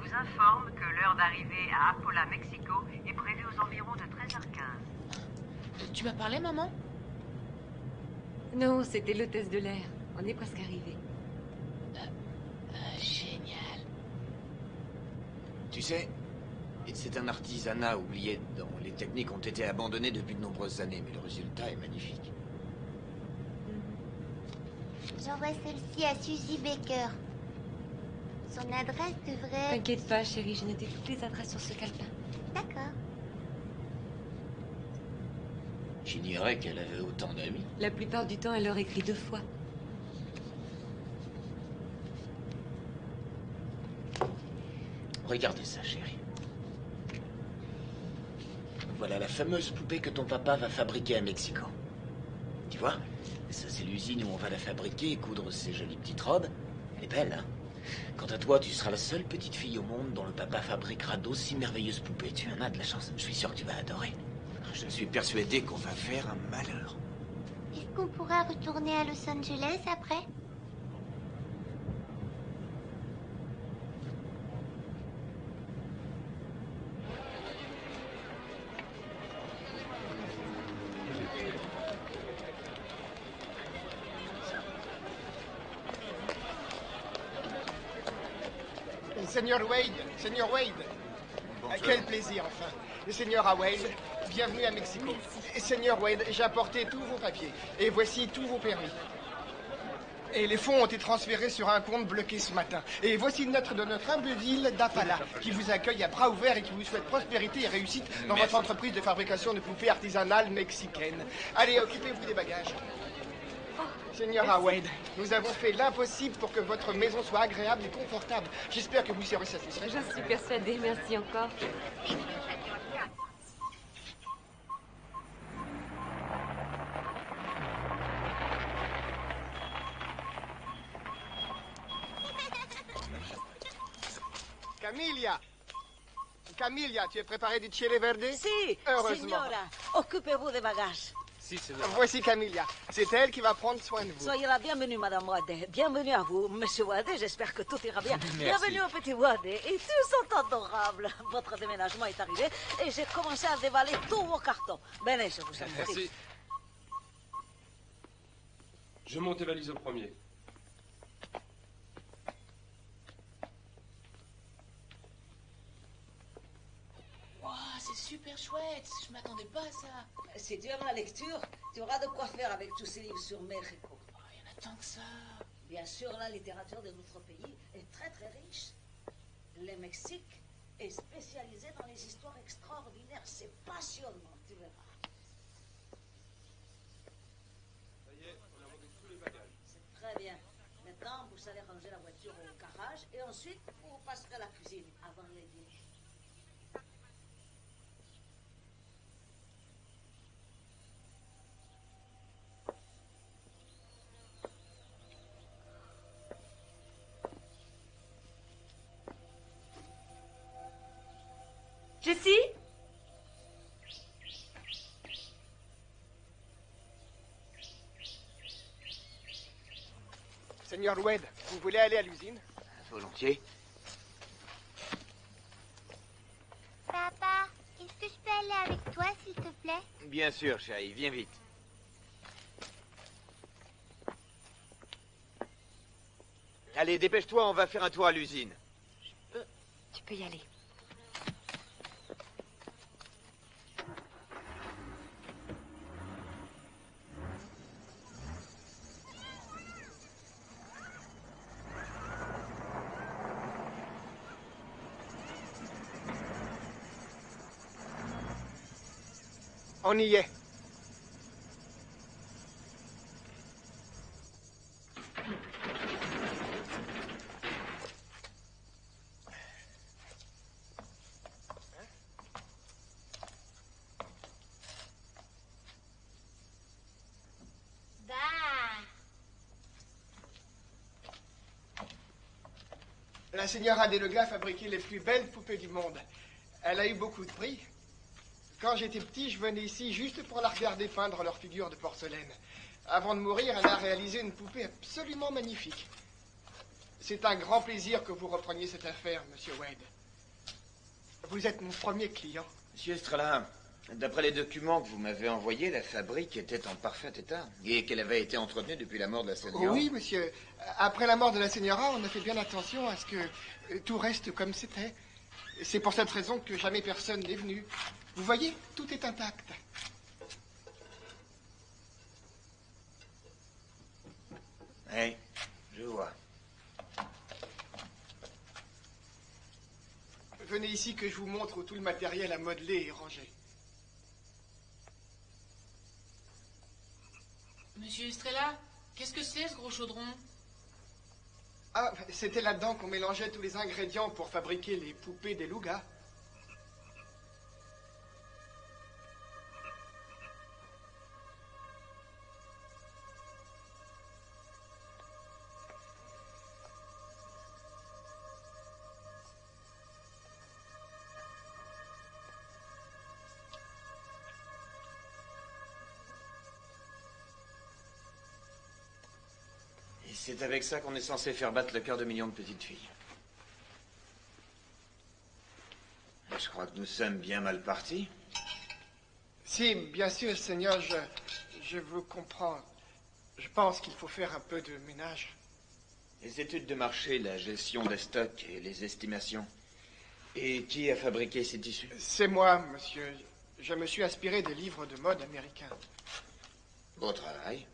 vous informe que l'heure d'arrivée à Apola, Mexico est prévue aux environs de 13h15. Tu m'as parlé, maman? Non, c'était l'hôtesse de l'air. On est presque arrivé. Euh, Génial. Tu sais, c'est un artisanat oublié dont les techniques ont été abandonnées depuis de nombreuses années, mais le résultat est magnifique. J'envoie celle-ci à Suzy Baker. Son adresse devrait... T'inquiète pas, chérie, j'ai noté toutes les adresses sur ce calepin. D'accord. J'ignorais qu'elle avait autant d'amis. La plupart du temps, elle leur écrit deux fois. Regardez ça, chérie. Voilà la fameuse poupée que ton papa va fabriquer à Mexico. Tu vois? Ça, c'est l'usine où on va la fabriquer et coudre ces jolies petites robes. Elle est belle, hein? Quant à toi, tu seras la seule petite fille au monde dont le papa fabriquera d'aussi merveilleuses poupées. Tu en as de la chance. Je suis sûr que tu vas adorer. Je suis persuadé qu'on va faire un malheur. Est-ce qu'on pourra retourner à Los Angeles après? Seigneur Wade. Quel plaisir, enfin. Seigneur Wade, bienvenue à Mexico. Seigneur Wade, j'ai apporté tous vos papiers. Et voici tous vos permis. Et les fonds ont été transférés sur un compte bloqué ce matin. Et voici une lettre de notre humble ville d'Apala, qui vous accueille à bras ouverts et qui vous souhaite prospérité et réussite dans votre entreprise de fabrication de poupées artisanales mexicaines. Allez, occupez-vous des bagages. Seigneur Wade, nous avons fait l'impossible pour que votre maison soit agréable et confortable. J'espère que vous serez satisfait. J'en suis persuadée, merci encore. Camilla Camilla, tu es préparé du chile verde Si, Heureusement. signora. Occupez-vous des bagages. Voici Camilla. C'est elle qui va prendre soin de vous. Soyez la bienvenue, Madame Wade. Bienvenue à vous, Monsieur Wade. J'espère que tout ira bien. Bienvenue au petit Wade. Et tous sont adorables. Votre déménagement est arrivé et j'ai commencé à dévaler tous vos cartons. Venez, je vous en. Merci. Je monte tes valises au premier. Super chouette. Je m'attendais pas à ça. Si tu aimes la lecture, tu auras de quoi faire avec tous ces livres sur Mexico. Oh, y en a tant que ça. Bien sûr, la littérature de notre pays est très très riche. Le Mexique est spécialisé dans les histoires extraordinaires. C'est passionnant, tu verras. Ça y est, on a tous les bagages. C'est très bien. Maintenant, vous allez ranger la voiture au garage et ensuite, vous passerez à la cuisine avant le dîner. Jessie? Seigneur Wade, vous voulez aller à l'usine? Volontiers. Papa, est-ce que je peux aller avec toi, s'il te plaît? Bien sûr, chérie, viens vite. Allez, dépêche-toi, on va faire un tour à l'usine. Tu peux y aller. On y est. La señora Delega fabriquait les plus belles poupées du monde. Elle a eu beaucoup de prix. Quand j'étais petit, je venais ici juste pour la regarder peindre leurs figures de porcelaine. Avant de mourir, elle a réalisé une poupée absolument magnifique. C'est un grand plaisir que vous repreniez cette affaire, monsieur Wade. Vous êtes mon premier client. Monsieur Estrella, d'après les documents que vous m'avez envoyés, la fabrique était en parfait état et qu'elle avait été entretenue depuis la mort de la seigneur. Oui, monsieur. Après la mort de la Señora, on a fait bien attention à ce que euh, tout reste comme c'était. C'est pour cette raison que jamais personne n'est venu. Vous voyez, tout est intact. Oui, je vois. Venez ici que je vous montre où tout le matériel à modeler est rangé. Monsieur Estrella, qu'est-ce que c'est ce gros chaudron? Ah, c'était là-dedans qu'on mélangeait tous les ingrédients pour fabriquer les poupées des lougas. C'est avec ça qu'on est censé faire battre le cœur de millions de petites filles. Et je crois que nous sommes bien mal partis. Si, bien sûr, Seigneur, je, je vous comprends. Je pense qu'il faut faire un peu de ménage. Les études de marché, la gestion des stocks et les estimations. Et qui a fabriqué ces tissus? C'est moi, monsieur. Je me suis inspiré des livres de mode américains. Beau travail.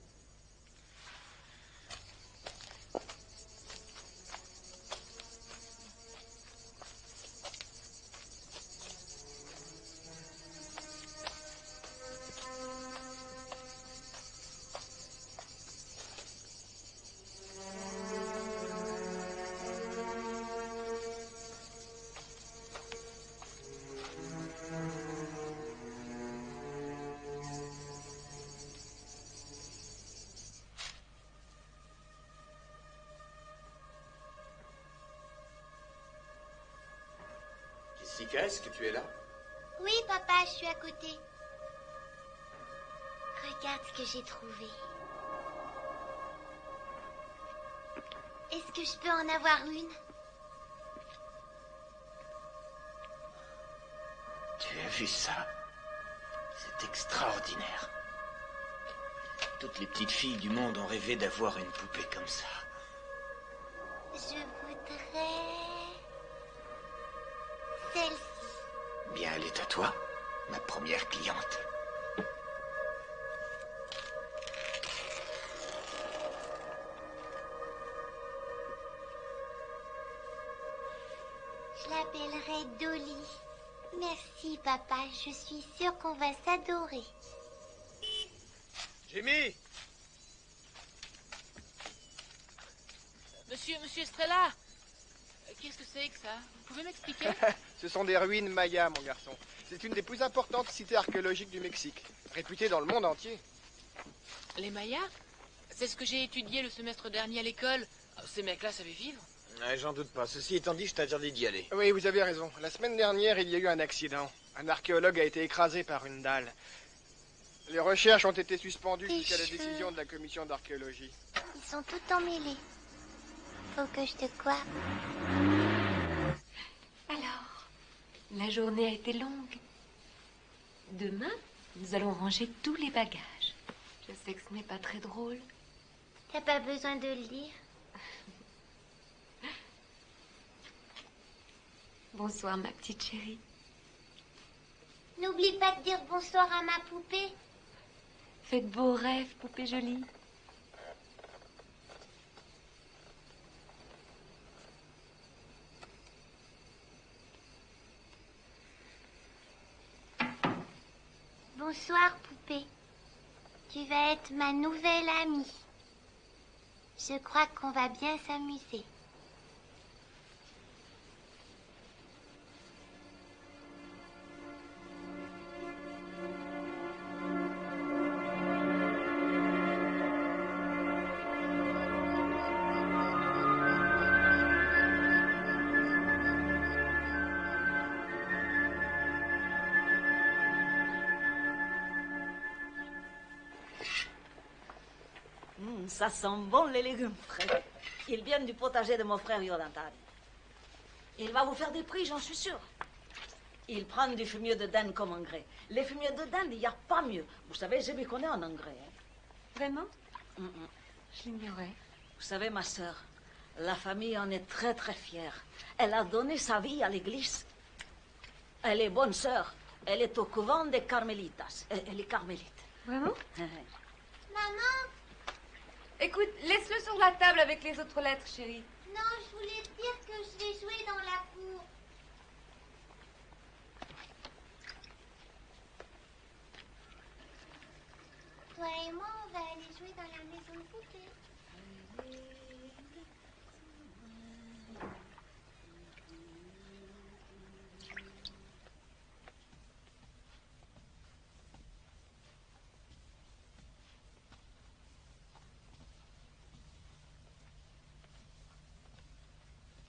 Est-ce que tu es là? Oui, papa, je suis à côté. Regarde ce que j'ai trouvé. Est-ce que je peux en avoir une? Tu as vu ça? C'est extraordinaire. Toutes les petites filles du monde ont rêvé d'avoir une poupée comme ça. Je voudrais... Bien, elle est à toi, ma première cliente. Je l'appellerai Dolly. Merci, papa. Je suis sûre qu'on va s'adorer. Jimmy Monsieur, monsieur Estrella Euh, Qu'est-ce que c'est que ça? Vous pouvez m'expliquer? Ce sont des ruines mayas, mon garçon. C'est une des plus importantes cités archéologiques du Mexique, réputée dans le monde entier. Les Mayas C'est ce que j'ai étudié le semestre dernier à l'école. Oh, Ces mecs-là savaient vivre. J'en doute pas. Ceci étant dit, je t'interdis d'y aller. Oui, vous avez raison. La semaine dernière, il y a eu un accident. Un archéologue a été écrasé par une dalle. Les recherches ont été suspendues jusqu'à la décision de la commission d'archéologie. Ils sont tout emmêlés. Faut que je te Alors, la journée a été longue. Demain, nous allons ranger tous les bagages. Je sais que ce n'est pas très drôle. T'as pas besoin de le dire. Bonsoir, ma petite chérie. N'oublie pas de dire bonsoir à ma poupée. Faites beaux rêves, poupée jolie. Bonsoir, poupée. Tu vas être ma nouvelle amie. Je crois qu'on va bien s'amuser. Ça sent bon les légumes frais. Ils viennent du potager de mon frère Yolantani. Il va vous faire des prix, j'en suis sûr. Ils prennent du fumier de dinde comme engrais. Les fumiers de dinde, il n'y a pas mieux. Vous savez, je m'y connais en engrais. hein. Vraiment Mm, mm. Je l'ignorais. Vous savez, ma sœur, la famille en est très très fière. Elle a donné sa vie à l'église. Elle est bonne sœur. Elle est au couvent des carmélitas. Elle elle est carmélite. Vraiment Maman, Écoute, laisse-le sur la table avec les autres lettres, chérie. non, je voulais dire que je vais jouer dans la cour. Toi et moi, on va aller jouer dans la maison de poupée.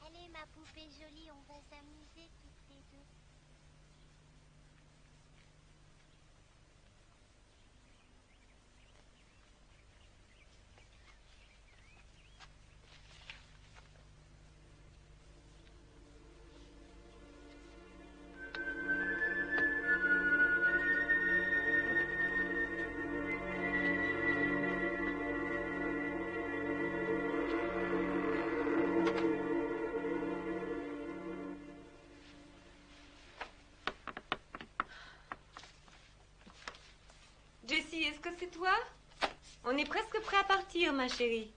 Allez, ma poupée jolie, on va s'amuser Est-ce que c'est toi? On est presque prêt à partir, ma chérie.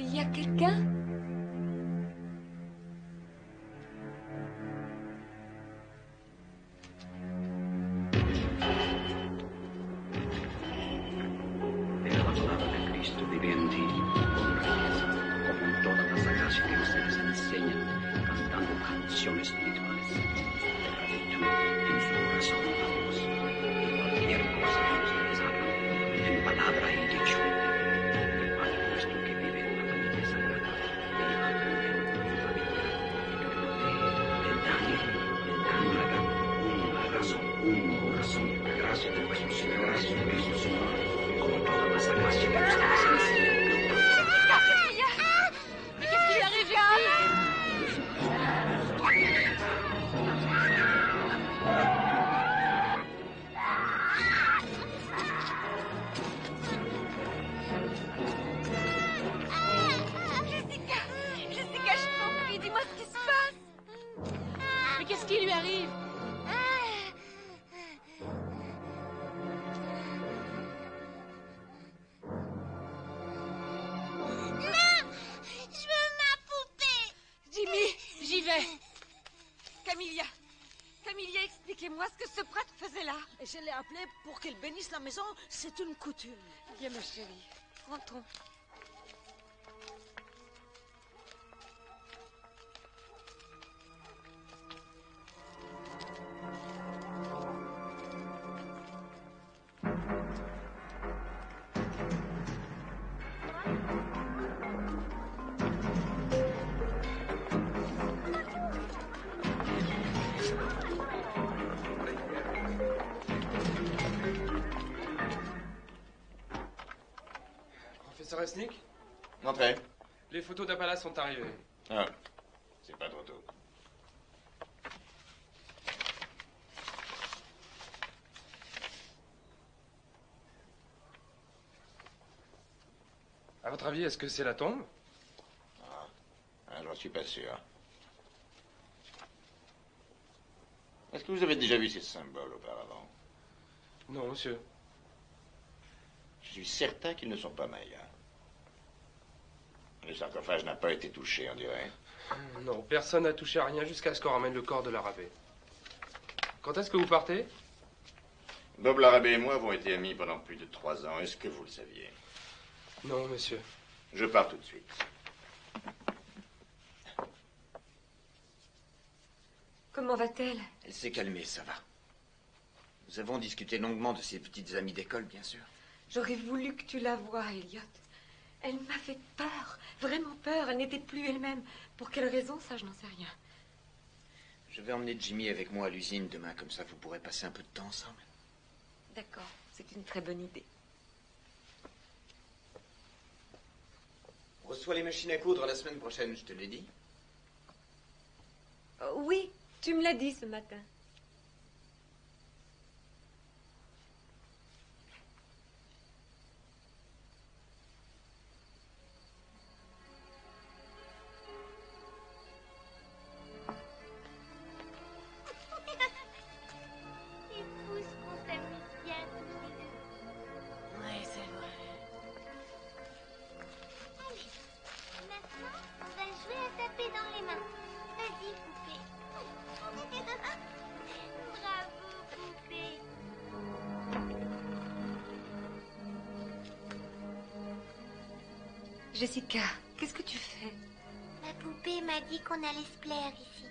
Il y a quelqu'un? Je l'ai appelé pour qu'il bénisse la maison. C'est une coutume. Viens, ma chérie. Rentrons. Entrez. les photos d'Appala sont arrivées. Ah, c'est pas trop tôt. À votre avis, est-ce que c'est la tombe? Ah, J'en suis pas sûr. Est-ce que vous avez déjà vu ces symboles auparavant? Non, monsieur. Je suis certain qu'ils ne sont pas mayas. Le sarcophage n'a pas été touché, on dirait. Non, personne n'a touché à rien jusqu'à ce qu'on ramène le corps de l'arabé. Quand est-ce que vous partez? Bob Larabé et moi avons été amis pendant plus de trois ans. Est-ce que vous le saviez? Non, monsieur. Je pars tout de suite. Comment va-t-elle? Elle s'est calmée, ça va. Nous avons discuté longuement de ses petites amies d'école, bien sûr. J'aurais voulu que tu la voies, Elliot. Elle m'a fait peur, vraiment peur. Elle n'était plus elle-même. Pour quelle raison, ça, je n'en sais rien. Je vais emmener Jimmy avec moi à l'usine demain, comme ça vous pourrez passer un peu de temps ensemble. D'accord, c'est une très bonne idée. On reçoit les machines à coudre la semaine prochaine, je te l'ai dit. Oh, oui, tu me l'as dit ce matin. Jessica, qu'est-ce que tu fais? La poupée m'a dit qu'on allait se plaire ici.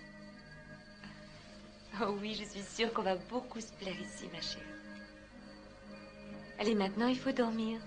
Oh oui, je suis sûre qu'on va beaucoup se plaire ici, ma chérie. Allez, maintenant, il faut dormir.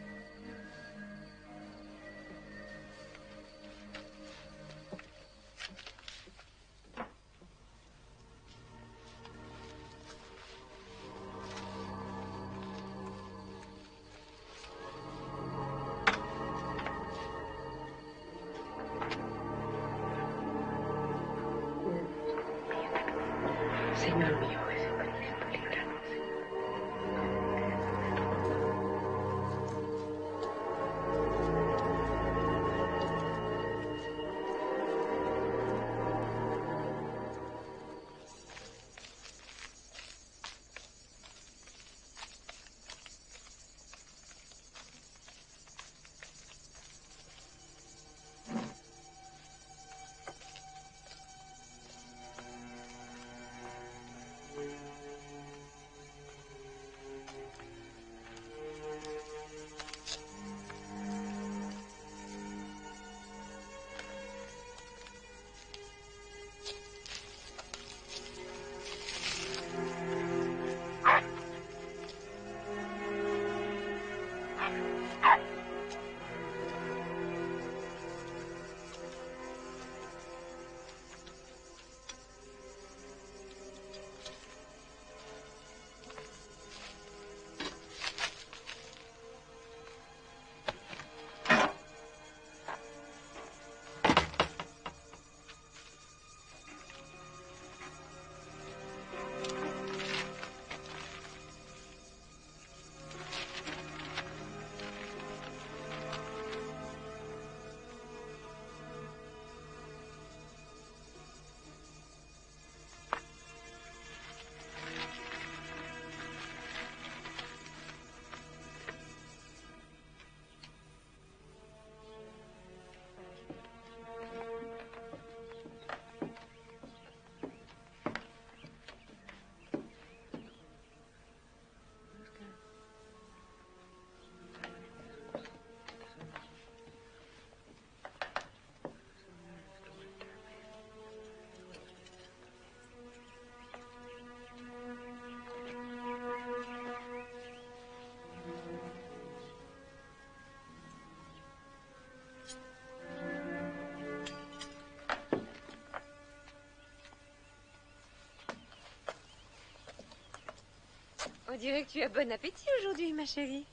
On dirait que tu as bon appétit aujourd'hui, ma chérie.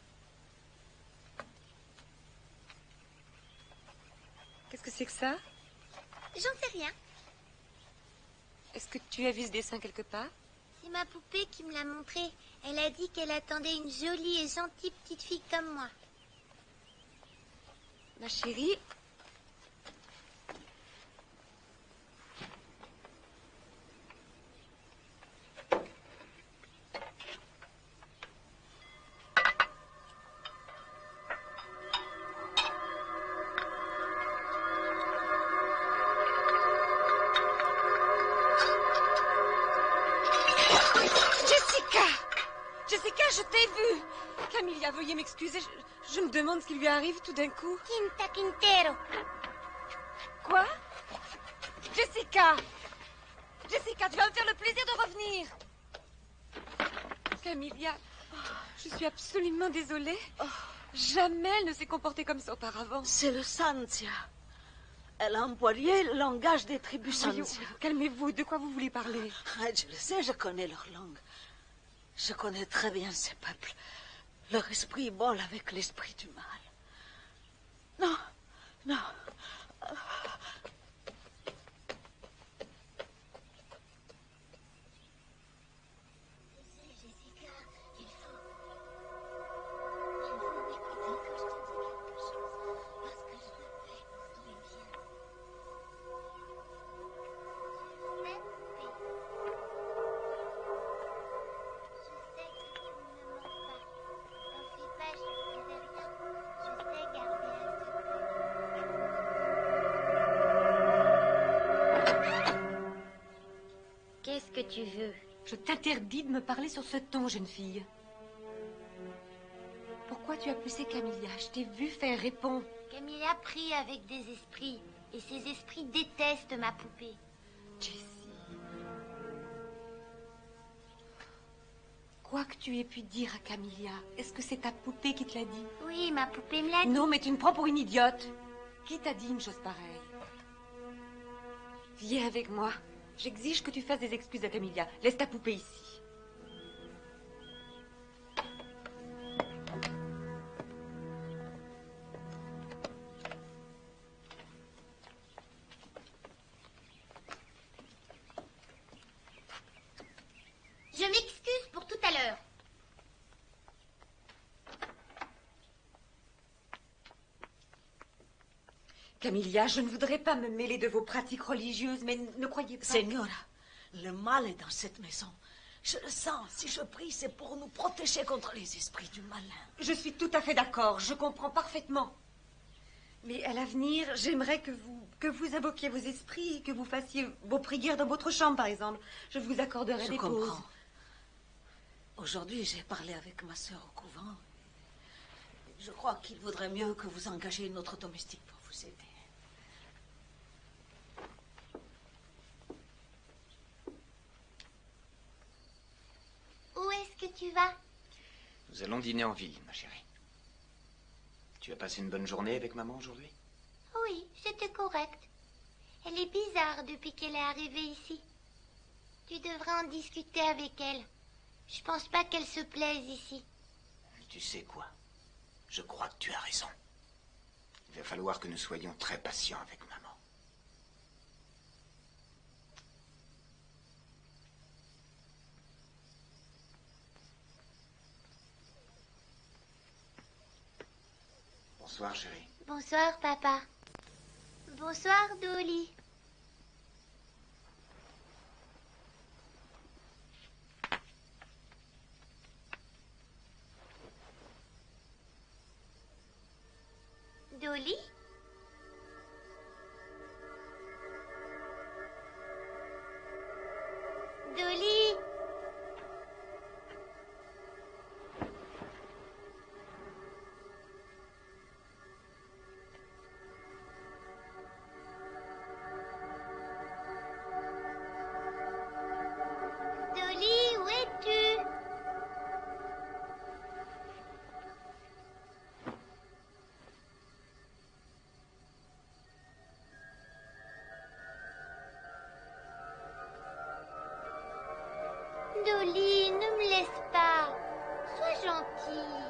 Qu'est-ce que c'est que ça? J'en sais rien. Est-ce que tu as vu ce dessin quelque part? C'est ma poupée qui me l'a montré. Elle a dit qu'elle attendait une jolie et gentille petite fille comme moi. Ma chérie, qui lui arrive tout d'un coup. Quinta Quintero. Quoi Jessica Jessica, tu vas me faire le plaisir de revenir Camilla, je suis absolument désolée. Jamais elle ne s'est comportée comme ça auparavant. C'est le Santia. Elle a employé le langage des tribus Santia. Calmez-vous, de quoi vous voulez parler? Ah, Je le sais, je connais leur langue. Je connais très bien ces peuples. Leur esprit vole avec l'esprit du mal. Non, non. Je t'interdis de me parler sur ce ton, jeune fille. Pourquoi tu as poussé Camilla Je t'ai vu faire répondre. Camilla prie avec des esprits. Et ces esprits détestent ma poupée. Jessie. Quoi que tu aies pu dire à Camilla, est-ce que c'est ta poupée qui te l'a dit? Oui, ma poupée me l'a dit. Non, mais tu me prends pour une idiote. Qui t'a dit une chose pareille? Viens avec moi. J'exige que tu fasses des excuses à Camilla. Laisse ta poupée ici. Camilla, je ne voudrais pas me mêler de vos pratiques religieuses, mais ne croyez pas. Señora, le mal est dans cette maison. Je le sens. Si je prie, c'est pour nous protéger contre les esprits du malin. Je suis tout à fait d'accord, je comprends parfaitement. Mais à l'avenir, j'aimerais que vous, que vous invoquiez vos esprits, que vous fassiez vos prières dans votre chambre, par exemple. Je vous accorderai Je des comprends. pauses. Aujourd'hui, j'ai parlé avec ma sœur au couvent. Je crois qu'il vaudrait mieux que vous engagiez une autre domestique pour vous aider. Où est-ce que tu vas Nous allons dîner en ville, ma chérie. Tu as passé une bonne journée avec maman aujourd'hui? Oui, c'était correct. Elle est bizarre depuis qu'elle est arrivée ici. Tu devrais en discuter avec elle. Je pense pas qu'elle se plaise ici. Tu sais quoi? Je crois que tu as raison. Il va falloir que nous soyons très patients avec maman. Bonsoir, chérie. Bonsoir, papa. Bonsoir, Dolly. Dolly? Dolly, ne me laisse pas. Sois gentille.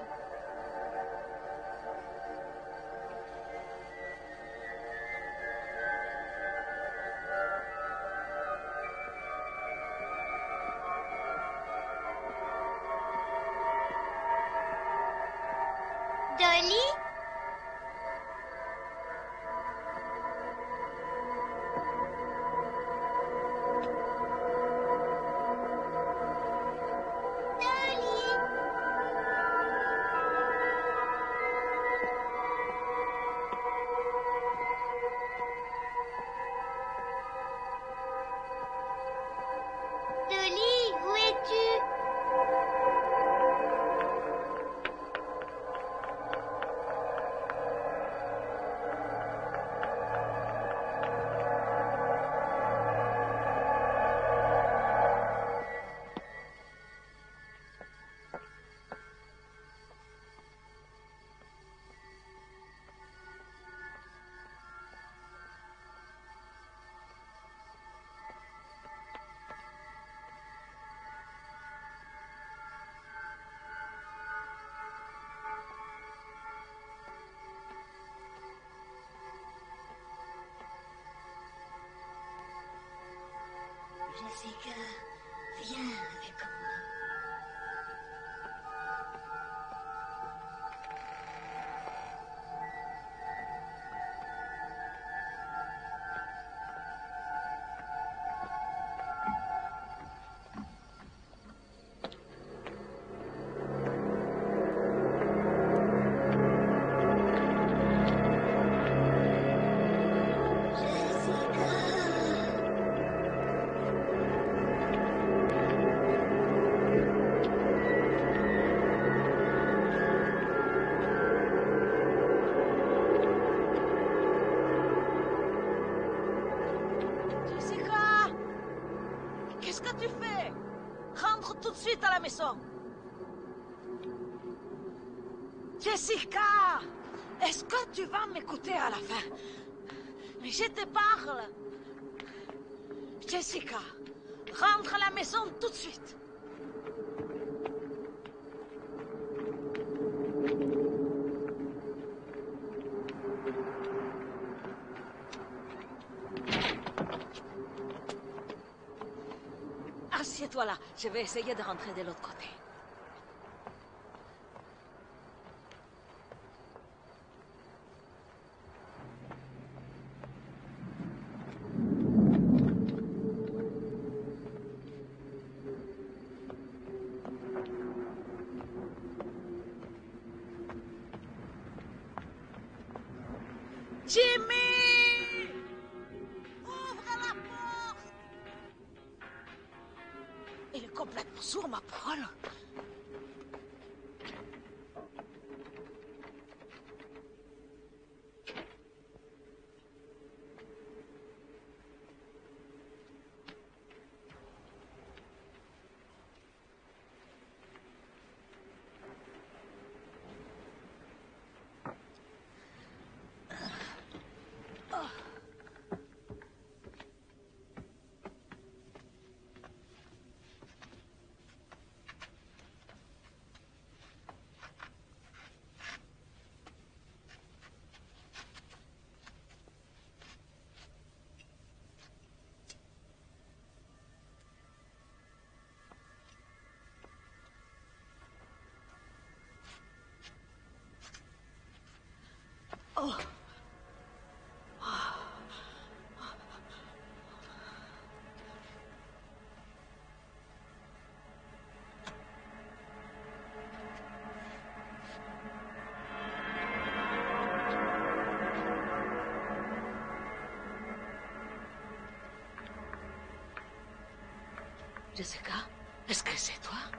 Viens avec moi. Tu vas m'écouter à la fin Mais je te parle. Jessica, rentre à la maison tout de suite. Assieds-toi là, je vais essayer de rentrer de l'autre côté. Jessica, est-ce que c'est toi?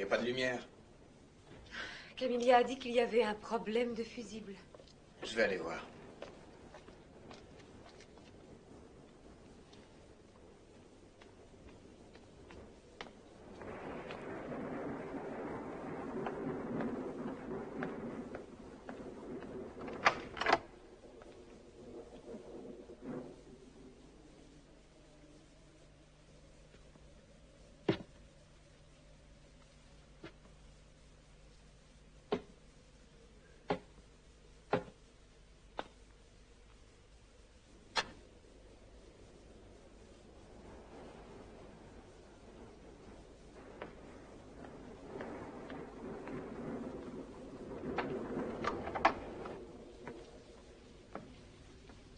N'y a pas de lumière. Camilla a dit qu'il y avait un problème de fusible. Je vais aller voir.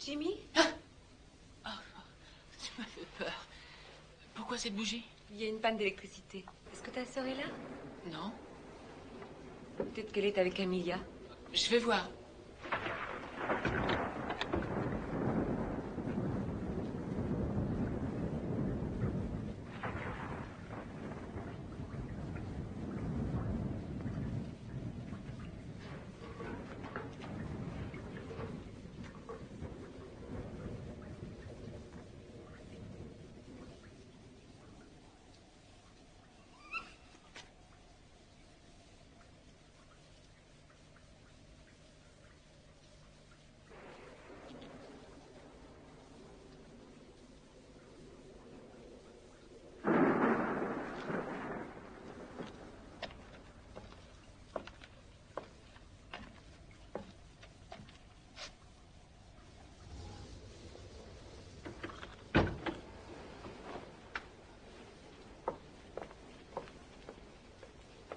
Jimmy Tu m'as fait peur. Pourquoi cette bougie? Il y a une panne d'électricité. Est-ce que ta sœur est là? Non. Peut-être qu'elle est avec Camilla. Je vais voir.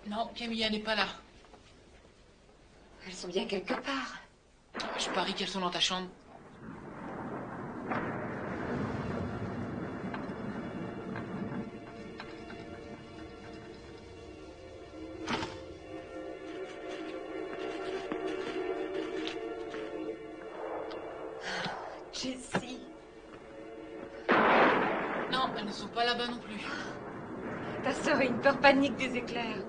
Non, Camilla n'est pas là. Elles sont bien quelque part. Je parie qu'elles sont dans ta chambre. Jessie. Non, elles ne sont pas là-bas non plus. Ta sœur a une peur panique des éclairs.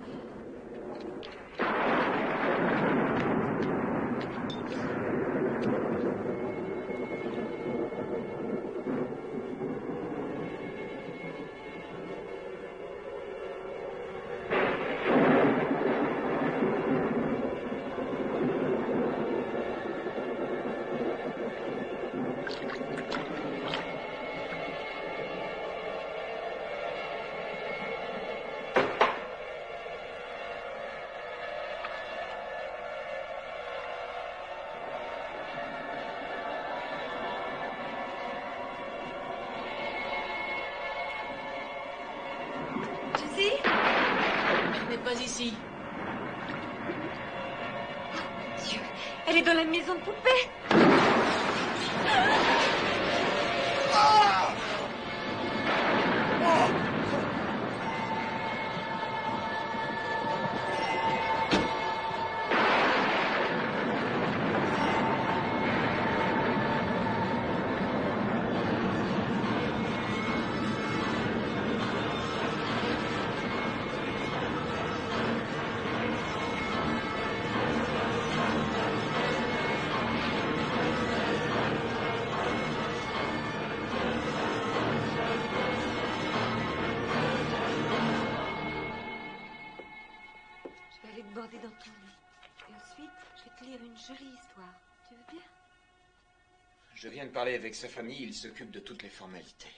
Lire une jolie histoire. Tu veux bien? Je viens de parler avec sa famille, il s'occupe de toutes les formalités.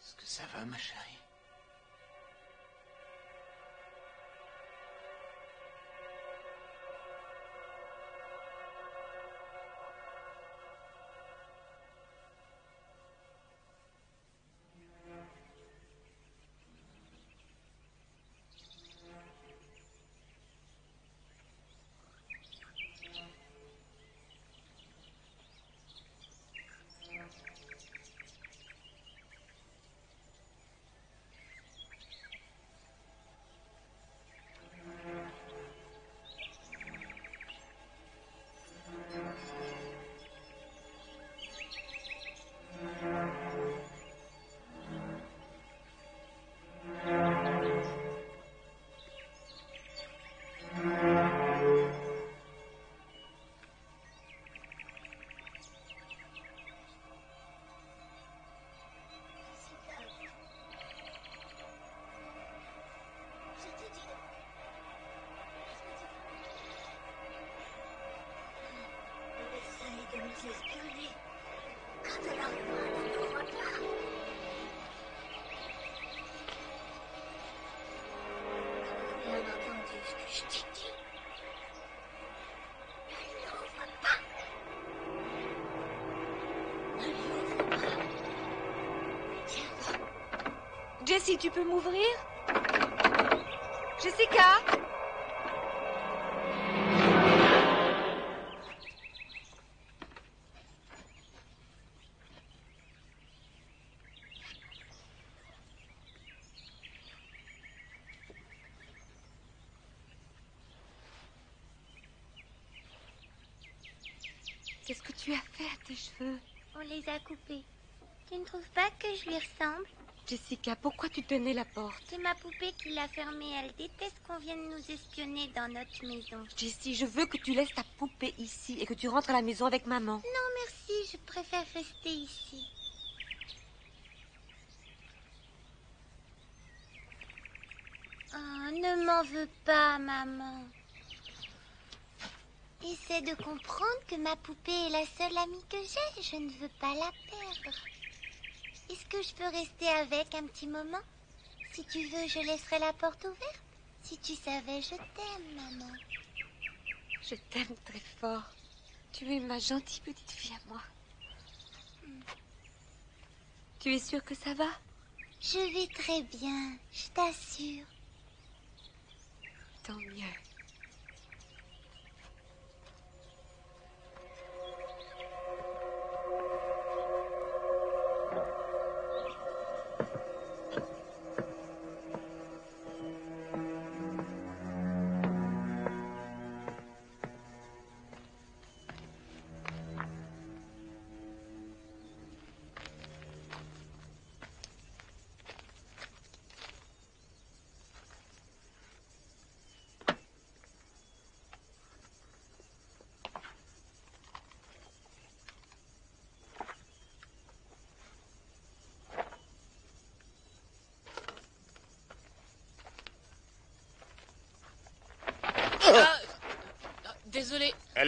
Est-ce que ça va, ma chérie? Jessie, tu peux m'ouvrir. Jessica. Qu'est-ce que tu as fait à tes cheveux? On les a coupés. Tu ne trouves pas que je lui ressemble? Jessica, pourquoi tu tenais la porte C'est ma poupée qui l'a fermée. Elle déteste qu'on vienne nous espionner dans notre maison. Jessie, je veux que tu laisses ta poupée ici et que tu rentres à la maison avec maman. Non, merci. Je préfère rester ici. Oh, ne m'en veux pas, maman. Essaie de comprendre que ma poupée est la seule amie que j'ai. Je ne veux pas la que je peux rester avec un petit moment Si tu veux, je laisserai la porte ouverte. Si tu savais, je t'aime, maman. Je t'aime très fort. Tu es ma gentille petite fille à moi. Tu es sûre que ça va? Je vais très bien, je t'assure. Tant mieux.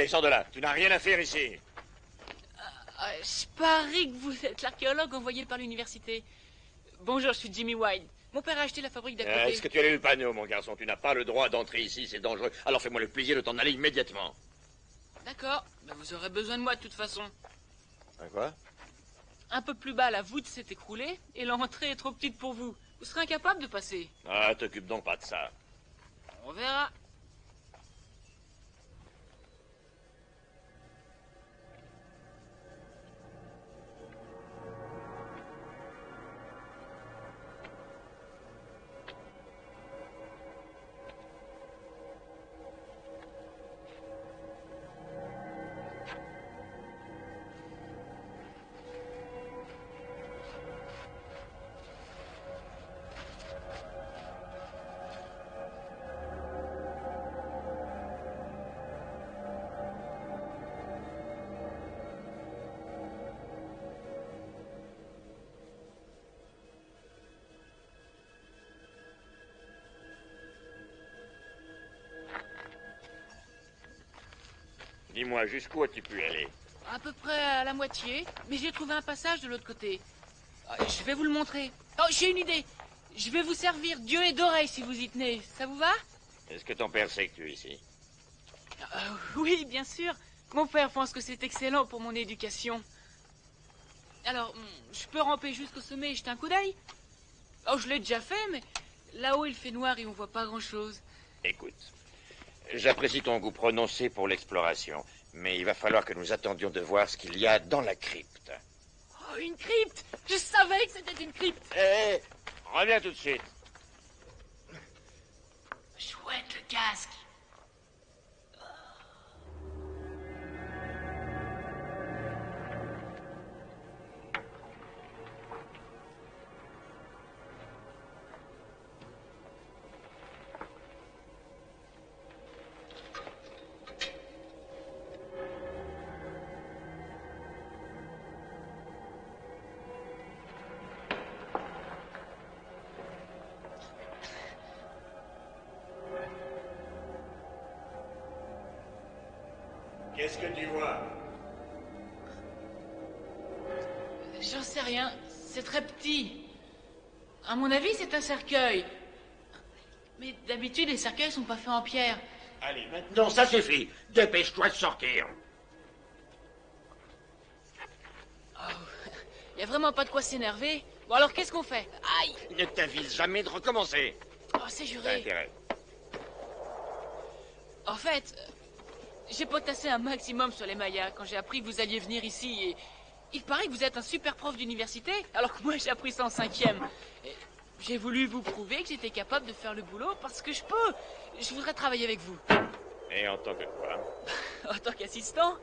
Allez, sors de là. Tu n'as rien à faire ici. Ah, je parie que vous êtes l'archéologue envoyé par l'université. Bonjour, je suis Jimmy White. Mon père a acheté la fabrique d'à Euh. Est-ce que tu as lu le panneau, mon garçon? Tu n'as pas le droit d'entrer ici, c'est dangereux. Alors fais-moi le plaisir de t'en aller immédiatement. D'accord, mais vous aurez besoin de moi de toute façon. Hein, quoi? Un peu plus bas, la voûte s'est écroulée et l'entrée est trop petite pour vous. Vous serez incapable de passer. Ah, t'occupe donc pas de ça. On verra. Dis-moi, jusqu'où as-tu pu aller À peu près à la moitié, mais j'ai trouvé un passage de l'autre côté. Ah, Je vais vous le montrer. Oh, j'ai une idée. Je vais vous servir Dieu et d'oreille si vous y tenez. Ça vous va Est-ce que ton père sait que tu es ici Euh, Oui, bien sûr. Mon père pense que c'est excellent pour mon éducation. Alors, hmm, je peux ramper jusqu'au sommet et jeter un coup d'œil Oh, je l'ai déjà fait, mais là-haut il fait noir et on voit pas grand-chose. Écoute, j'apprécie ton goût prononcé pour l'exploration, mais il va falloir que nous attendions de voir ce qu'il y a dans la crypte. Oh, une crypte? Je savais que c'était une crypte Hé Reviens tout de suite. Chouette le casque un cercueil. Mais d'habitude, les cercueils sont pas faits en pierre. Allez, maintenant, ça suffit. Dépêche-toi de sortir. Y a vraiment pas de quoi s'énerver. Bon, alors qu'est-ce qu'on fait? Aïe Ne t'avise jamais de recommencer. Oh, c'est juré. intérêt. En fait, j'ai potassé un maximum sur les Mayas quand j'ai appris que vous alliez venir ici et il paraît que vous êtes un super prof d'université, alors que moi j'ai appris ça en cinquième. Et J'ai voulu vous prouver que j'étais capable de faire le boulot parce que je peux. Je voudrais travailler avec vous. Et en tant que quoi En tant qu'assistant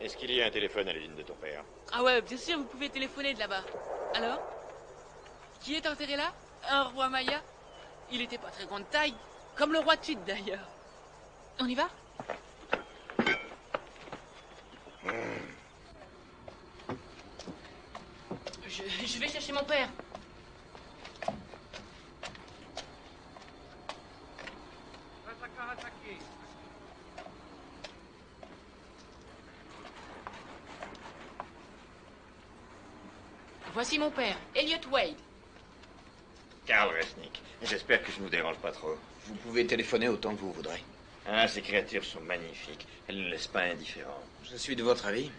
Est-ce qu'il y a un téléphone à l'usine de ton père? Ah ouais, bien sûr, vous pouvez téléphoner de là-bas. Alors? Qui est enterré là? Un roi Maya? Il était pas très grande taille, comme le roi Tut d'ailleurs. On y va? Je, je vais chercher mon père. Voici mon père, Elliot Wade. Karl Resnick. J'espère que je ne vous dérange pas trop. Vous pouvez téléphoner autant que vous voudrez. Ah, ces créatures sont magnifiques. Elles ne laissent pas indifférent. Je suis de votre avis.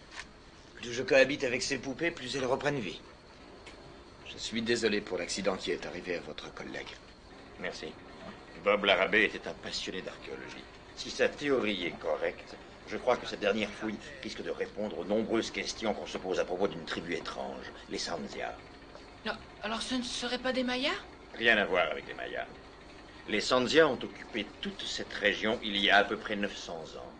Plus je cohabite avec ces poupées, plus elles reprennent vie. Je suis désolé pour l'accident qui est arrivé à votre collègue. Merci. Bob Larabé était un passionné d'archéologie. Si sa théorie est correcte, je crois que cette dernière fouille risque de répondre aux nombreuses questions qu'on se pose à propos d'une tribu étrange, les Sandia. Non, alors ce ne serait pas des Mayas? Rien à voir avec les Mayas. Les Sandia ont occupé toute cette région il y a à peu près 900 ans.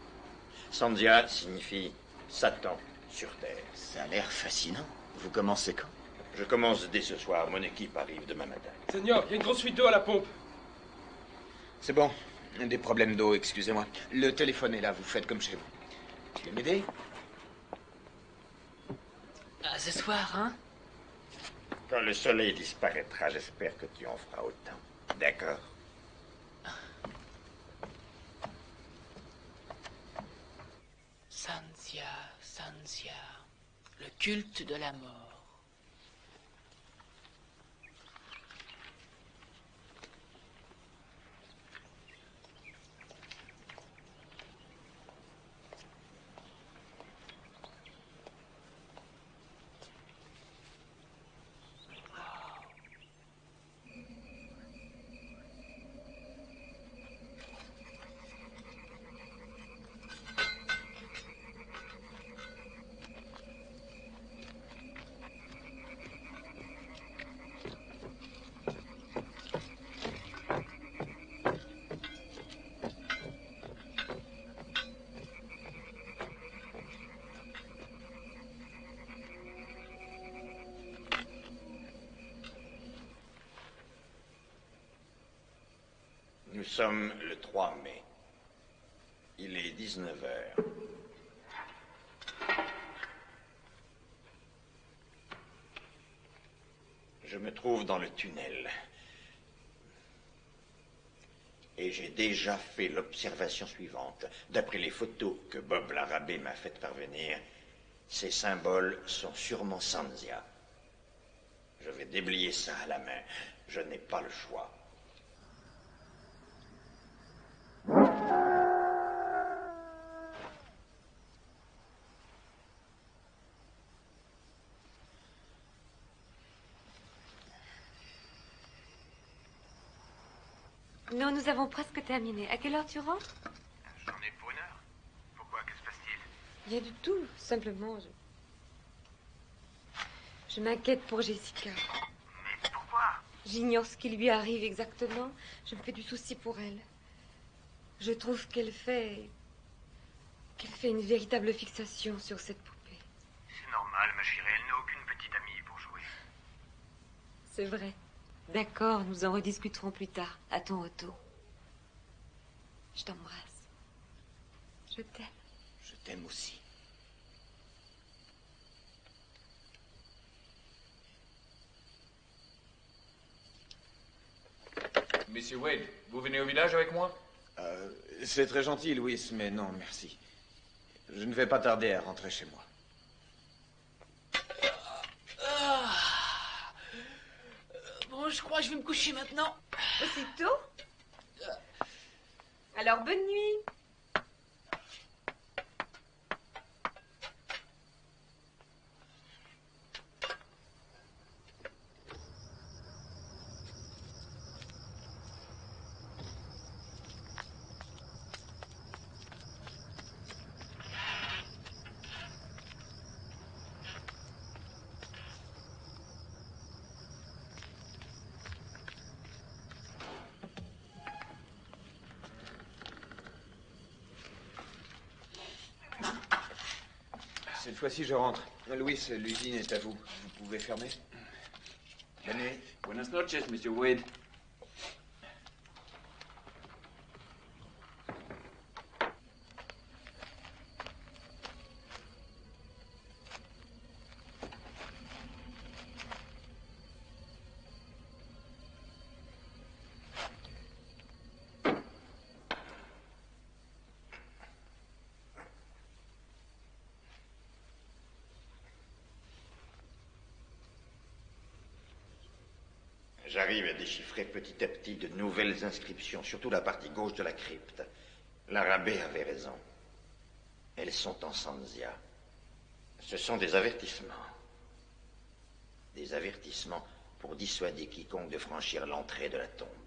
Sandia signifie Satan sur Terre. Ça a l'air fascinant. Vous commencez quand? Je commence dès ce soir. Mon équipe arrive demain matin. Seigneur, il y a une grosse fuite d'eau à la pompe. C'est bon. Des problèmes d'eau, excusez-moi. Le téléphone est là, vous faites comme chez vous. Tu veux m'aider Ah, ce soir, hein? Quand le soleil disparaîtra, j'espère que tu en feras autant. D'accord Sanzia, Sanzia, le culte de la mort. Nous le 3 mai. Il est 19 heures. Je me trouve dans le tunnel. Et j'ai déjà fait l'observation suivante. D'après les photos que Bob Larabé m'a faites parvenir, ces symboles sont sûrement Sanzia. Je vais déblayer ça à la main. Je n'ai pas le choix. Non, nous avons presque terminé. À quelle heure tu rentres? J'en ai pour une heure. Pourquoi? Que se passe-t-il? Rien du tout. Simplement, je... Je m'inquiète pour Jessica. Mais pourquoi? J'ignore ce qui lui arrive exactement. Je me fais du souci pour elle. Je trouve qu'elle fait... qu'elle fait une véritable fixation sur cette poupée. C'est normal, ma chérie. Elle n'a aucune petite amie pour jouer. C'est vrai. D'accord, nous en rediscuterons plus tard, à ton retour. Je t'embrasse. Je t'aime. Je t'aime aussi. Monsieur Wade, vous venez au village avec moi? Euh, c'est très gentil, Louis, mais non, merci. Je ne vais pas tarder à rentrer chez moi. je crois que je vais me coucher maintenant. Oh, Aussitôt Alors, bonne nuit. Fois-ci, je rentre. Louis, l'usine est à vous. Vous pouvez fermer Bonne nuit. Buenas noches, Monsieur Wade. J'arrive à déchiffrer petit à petit de nouvelles inscriptions, surtout la partie gauche de la crypte. L'arabé avait raison. Elles sont en Sanzia. Ce sont des avertissements. Des avertissements pour dissuader quiconque de franchir l'entrée de la tombe.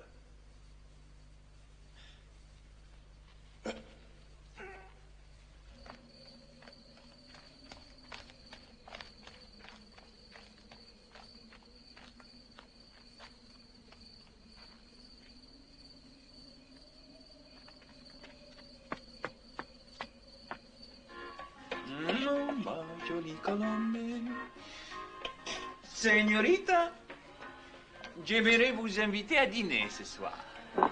Vous inviter à dîner ce soir.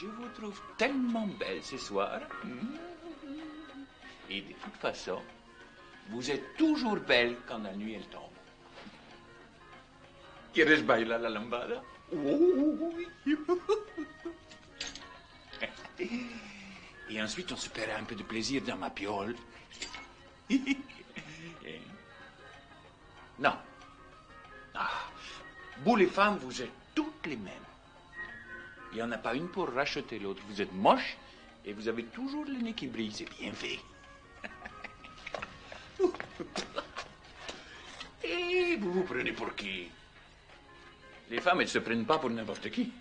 Je vous trouve tellement belle ce soir. Et de toute façon, vous êtes toujours belle quand la nuit elle tombe. ¿Quieres bailar la lambada? Uy. Et ensuite, on se paiera un peu de plaisir dans ma piole. non. Vous les femmes, vous êtes toutes les mêmes. Il n'y en a pas une pour racheter l'autre. Vous êtes moche et vous avez toujours le nez qui brille. C'est bien fait. et vous vous prenez pour qui? Les femmes, elles se prennent pas pour n'importe qui.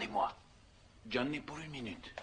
Attendez-moi. J'en ai pour une minute.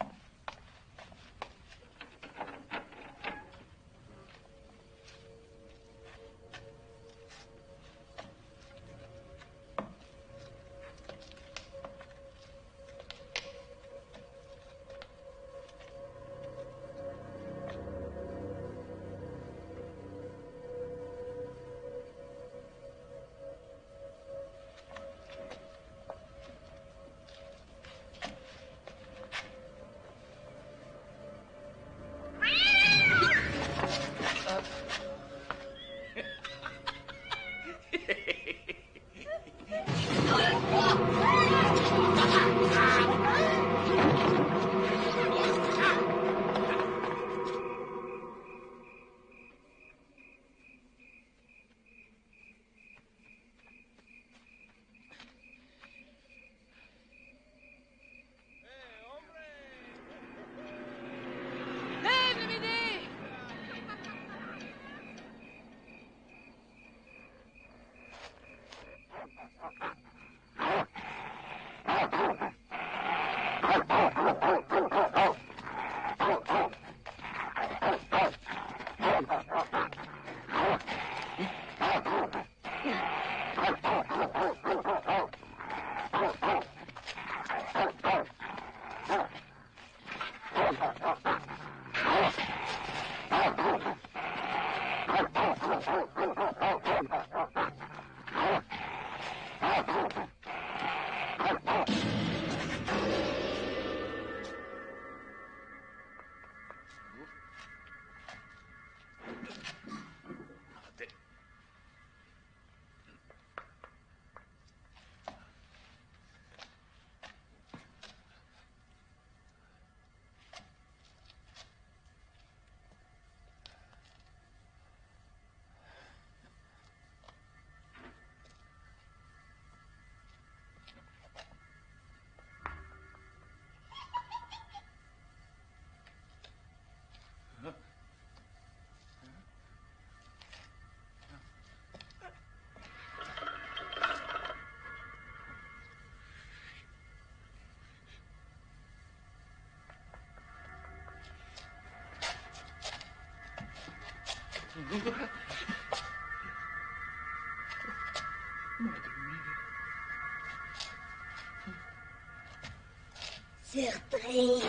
Surprise.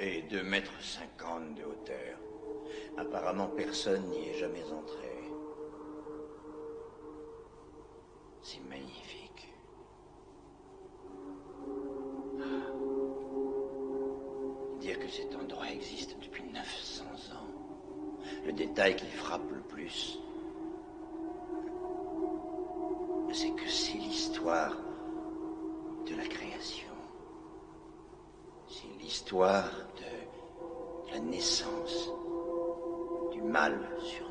Et 2 mètres 50 de hauteur. Apparemment, personne n'y est jamais entré. C'est magnifique. Dire que cet endroit existe depuis 900 ans. Le détail qui frappe le plus, c'est que c'est l'histoire de la création. C'est l'histoire naissance du mal sur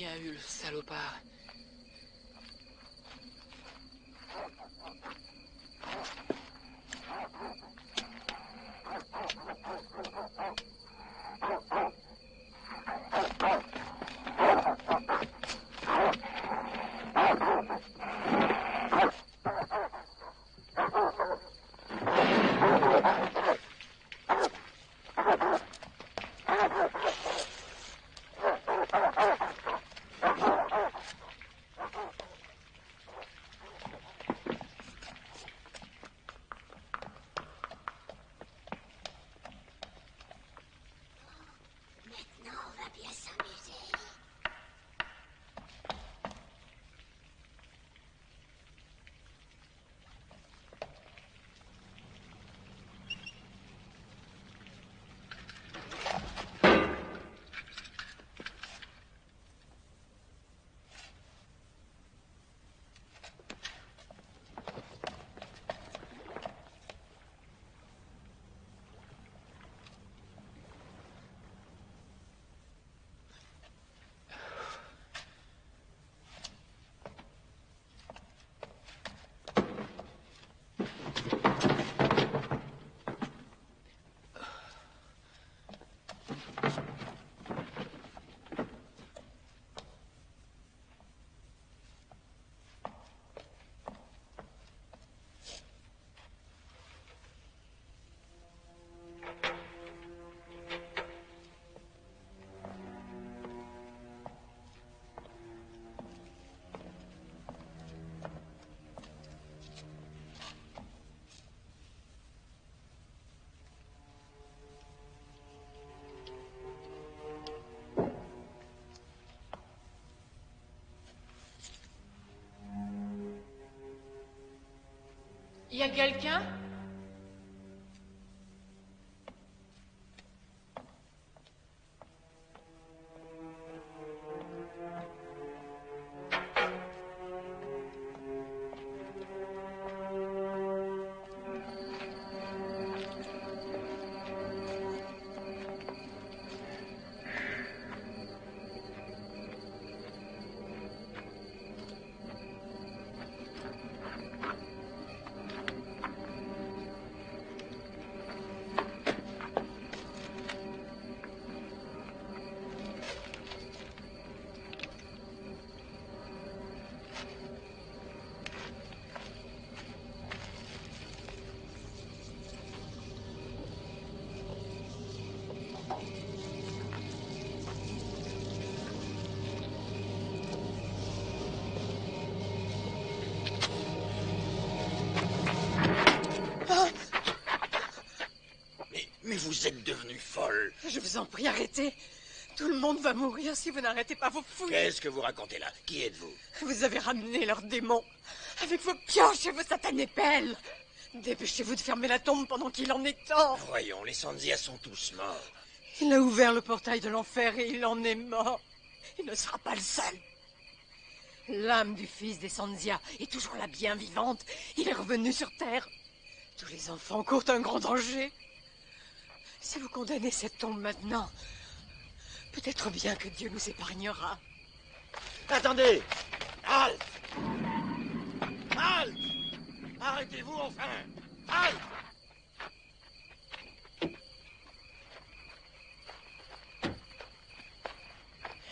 bien eu, le salopard. Y a quelqu'un? Je vous en prie, arrêtez. Tout le monde va mourir si vous n'arrêtez pas vos fouilles. Qu'est-ce que vous racontez là? Qui êtes-vous? Vous avez ramené leurs démons avec vos pioches et vos satanées pelles. Dépêchez-vous de fermer la tombe pendant qu'il en est temps. Voyons, les Sandia sont tous morts. Il a ouvert le portail de l'enfer et il en est mort. Il ne sera pas le seul. L'âme du fils des Sanzia est toujours la bien vivante. Il est revenu sur Terre. Tous les enfants courent un grand danger. Si vous condamnez cette tombe maintenant, peut-être bien que Dieu nous épargnera. Attendez Halte Halte Arrêtez-vous enfin Halte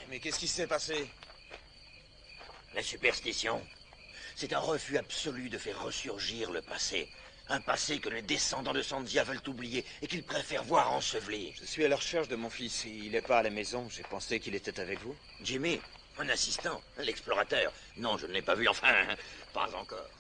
Mais qu'est-ce qui s'est passé? La superstition. C'est un refus absolu de faire ressurgir le passé. Un passé que les descendants de Sandia veulent oublier et qu'ils préfèrent voir enseveli. Je suis à la recherche de mon fils. Il n'est pas à la maison. J'ai pensé qu'il était avec vous. Jimmy, un assistant, l'explorateur. Non, je ne l'ai pas vu, enfin, pas encore.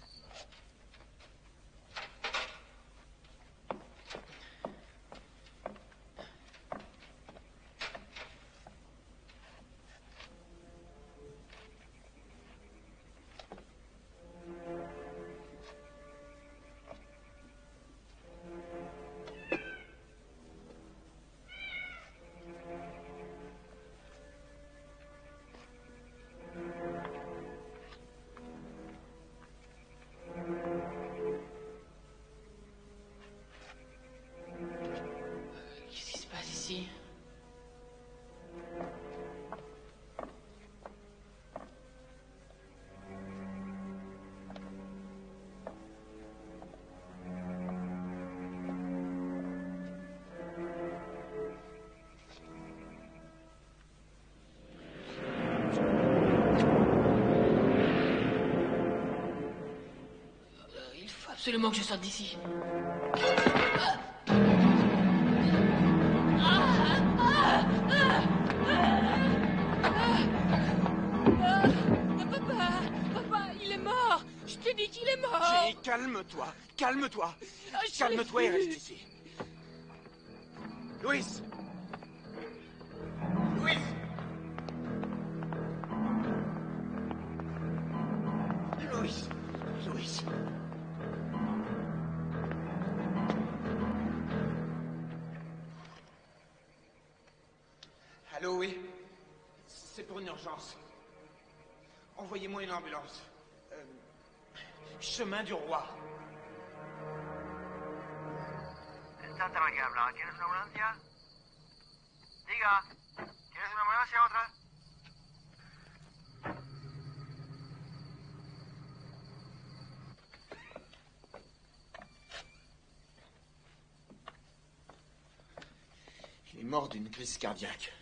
Absolument que je sorte d'ici. Papa, papa, il est mort. Je t'ai dit qu'il est mort. Jenny, calme-toi, calme-toi. Ah, je Calme-toi et reste ici. Louis chemin du roi. Il est mort d'une crise cardiaque.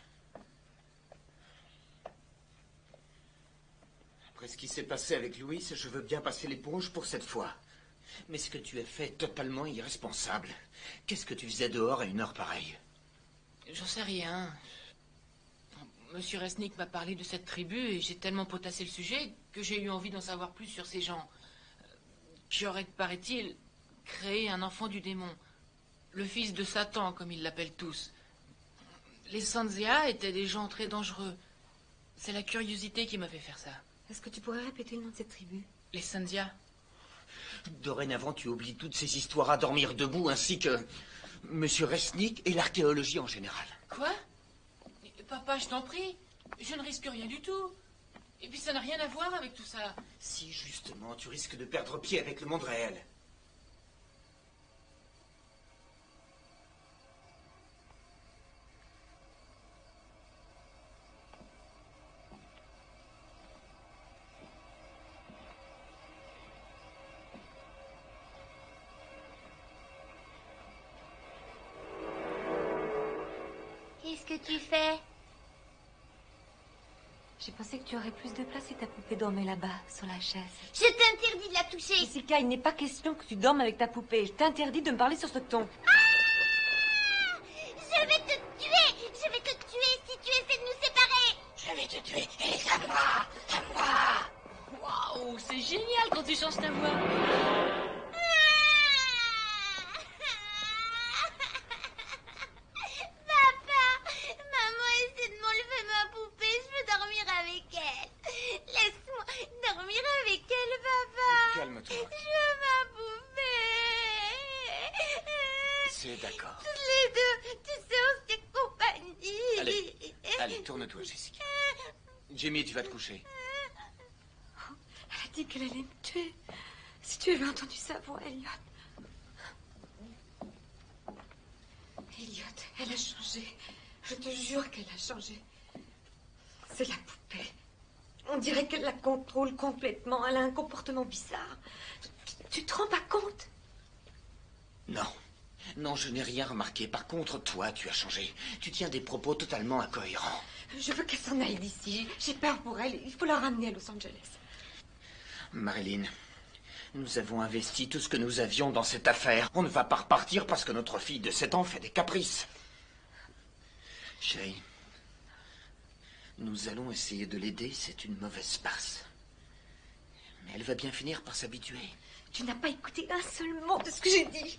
Après ce qui s'est passé avec Louis, je veux bien passer l'éponge pour cette fois. Mais ce que tu as fait est totalement irresponsable. Qu'est-ce que tu faisais dehors à une heure pareille? J'en sais rien. Monsieur Resnick m'a parlé de cette tribu et j'ai tellement potassé le sujet que j'ai eu envie d'en savoir plus sur ces gens auraient, paraît-il, créé un enfant du démon. Le fils de Satan, comme ils l'appellent tous. Les Sanzia étaient des gens très dangereux. C'est la curiosité qui m'a fait faire ça. Est-ce que tu pourrais répéter le nom de cette tribu? Les Sanzia. Dorénavant, tu oublies toutes ces histoires à dormir debout, ainsi que Monsieur Resnick et l'archéologie en général. Quoi? Papa, je t'en prie. Je ne risque rien du tout. Et puis ça n'a rien à voir avec tout ça. Si justement, tu risques de perdre pied avec le monde réel. J'ai pensé que tu aurais plus de place si ta poupée dormait là-bas, sur la chaise. Je t'interdis de la toucher. Jessica, il n'est pas question que tu dormes avec ta poupée. Je t'interdis de me parler sur ce ton. Je vais te tuer Je vais te tuer si tu essaies de nous séparer Je vais te tuer, et ça va, ça va. Waouh, c'est génial quand tu changes ta voix. C'est d'accord. Toutes les deux, tu sais, on se compagnie. Allez, allez, tourne-toi, Jessica. Jimmy, tu vas te coucher. Elle a dit qu'elle allait me tuer. Si tu avais entendu sa voix, Elliot. Elliot, elle a changé. Je te jure qu'elle a changé. C'est la poupée. On dirait qu'elle la contrôle complètement. Elle a un comportement bizarre. Tu, tu te rends pas compte? Non. Non, je n'ai rien remarqué. Par contre, toi, tu as changé. Tu tiens des propos totalement incohérents. Je veux qu'elle s'en aille d'ici. J'ai peur pour elle. Il faut la ramener à Los Angeles. Marilyn, nous avons investi tout ce que nous avions dans cette affaire. On ne va pas repartir parce que notre fille de 7 ans fait des caprices. Chérie, nous allons essayer de l'aider. C'est une mauvaise passe. Mais elle va bien finir par s'habituer. Tu n'as pas écouté un seul mot de ce que j'ai dit.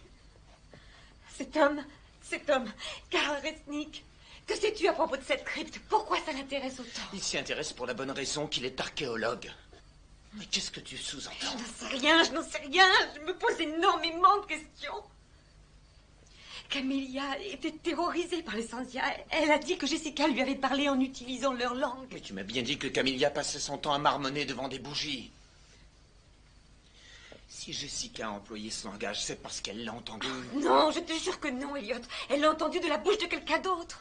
Cet homme, cet homme, Karl Resnick, que sais-tu à propos de cette crypte? Pourquoi ça l'intéresse autant? Il s'y intéresse pour la bonne raison qu'il est archéologue. Mais qu'est-ce que tu sous-entends? Je n'en sais rien, je n'en sais rien. Je me pose énormément de questions. Camélia était terrorisée par les Sandia. Elle a dit que Jessica lui avait parlé en utilisant leur langue. Mais tu m'as bien dit que Camilla passait son temps à marmonner devant des bougies. Si Jessica a employé ce langage, c'est parce qu'elle l'a entendu. Non, je te jure que non, Elliot. Elle l'a entendu de la bouche de quelqu'un d'autre.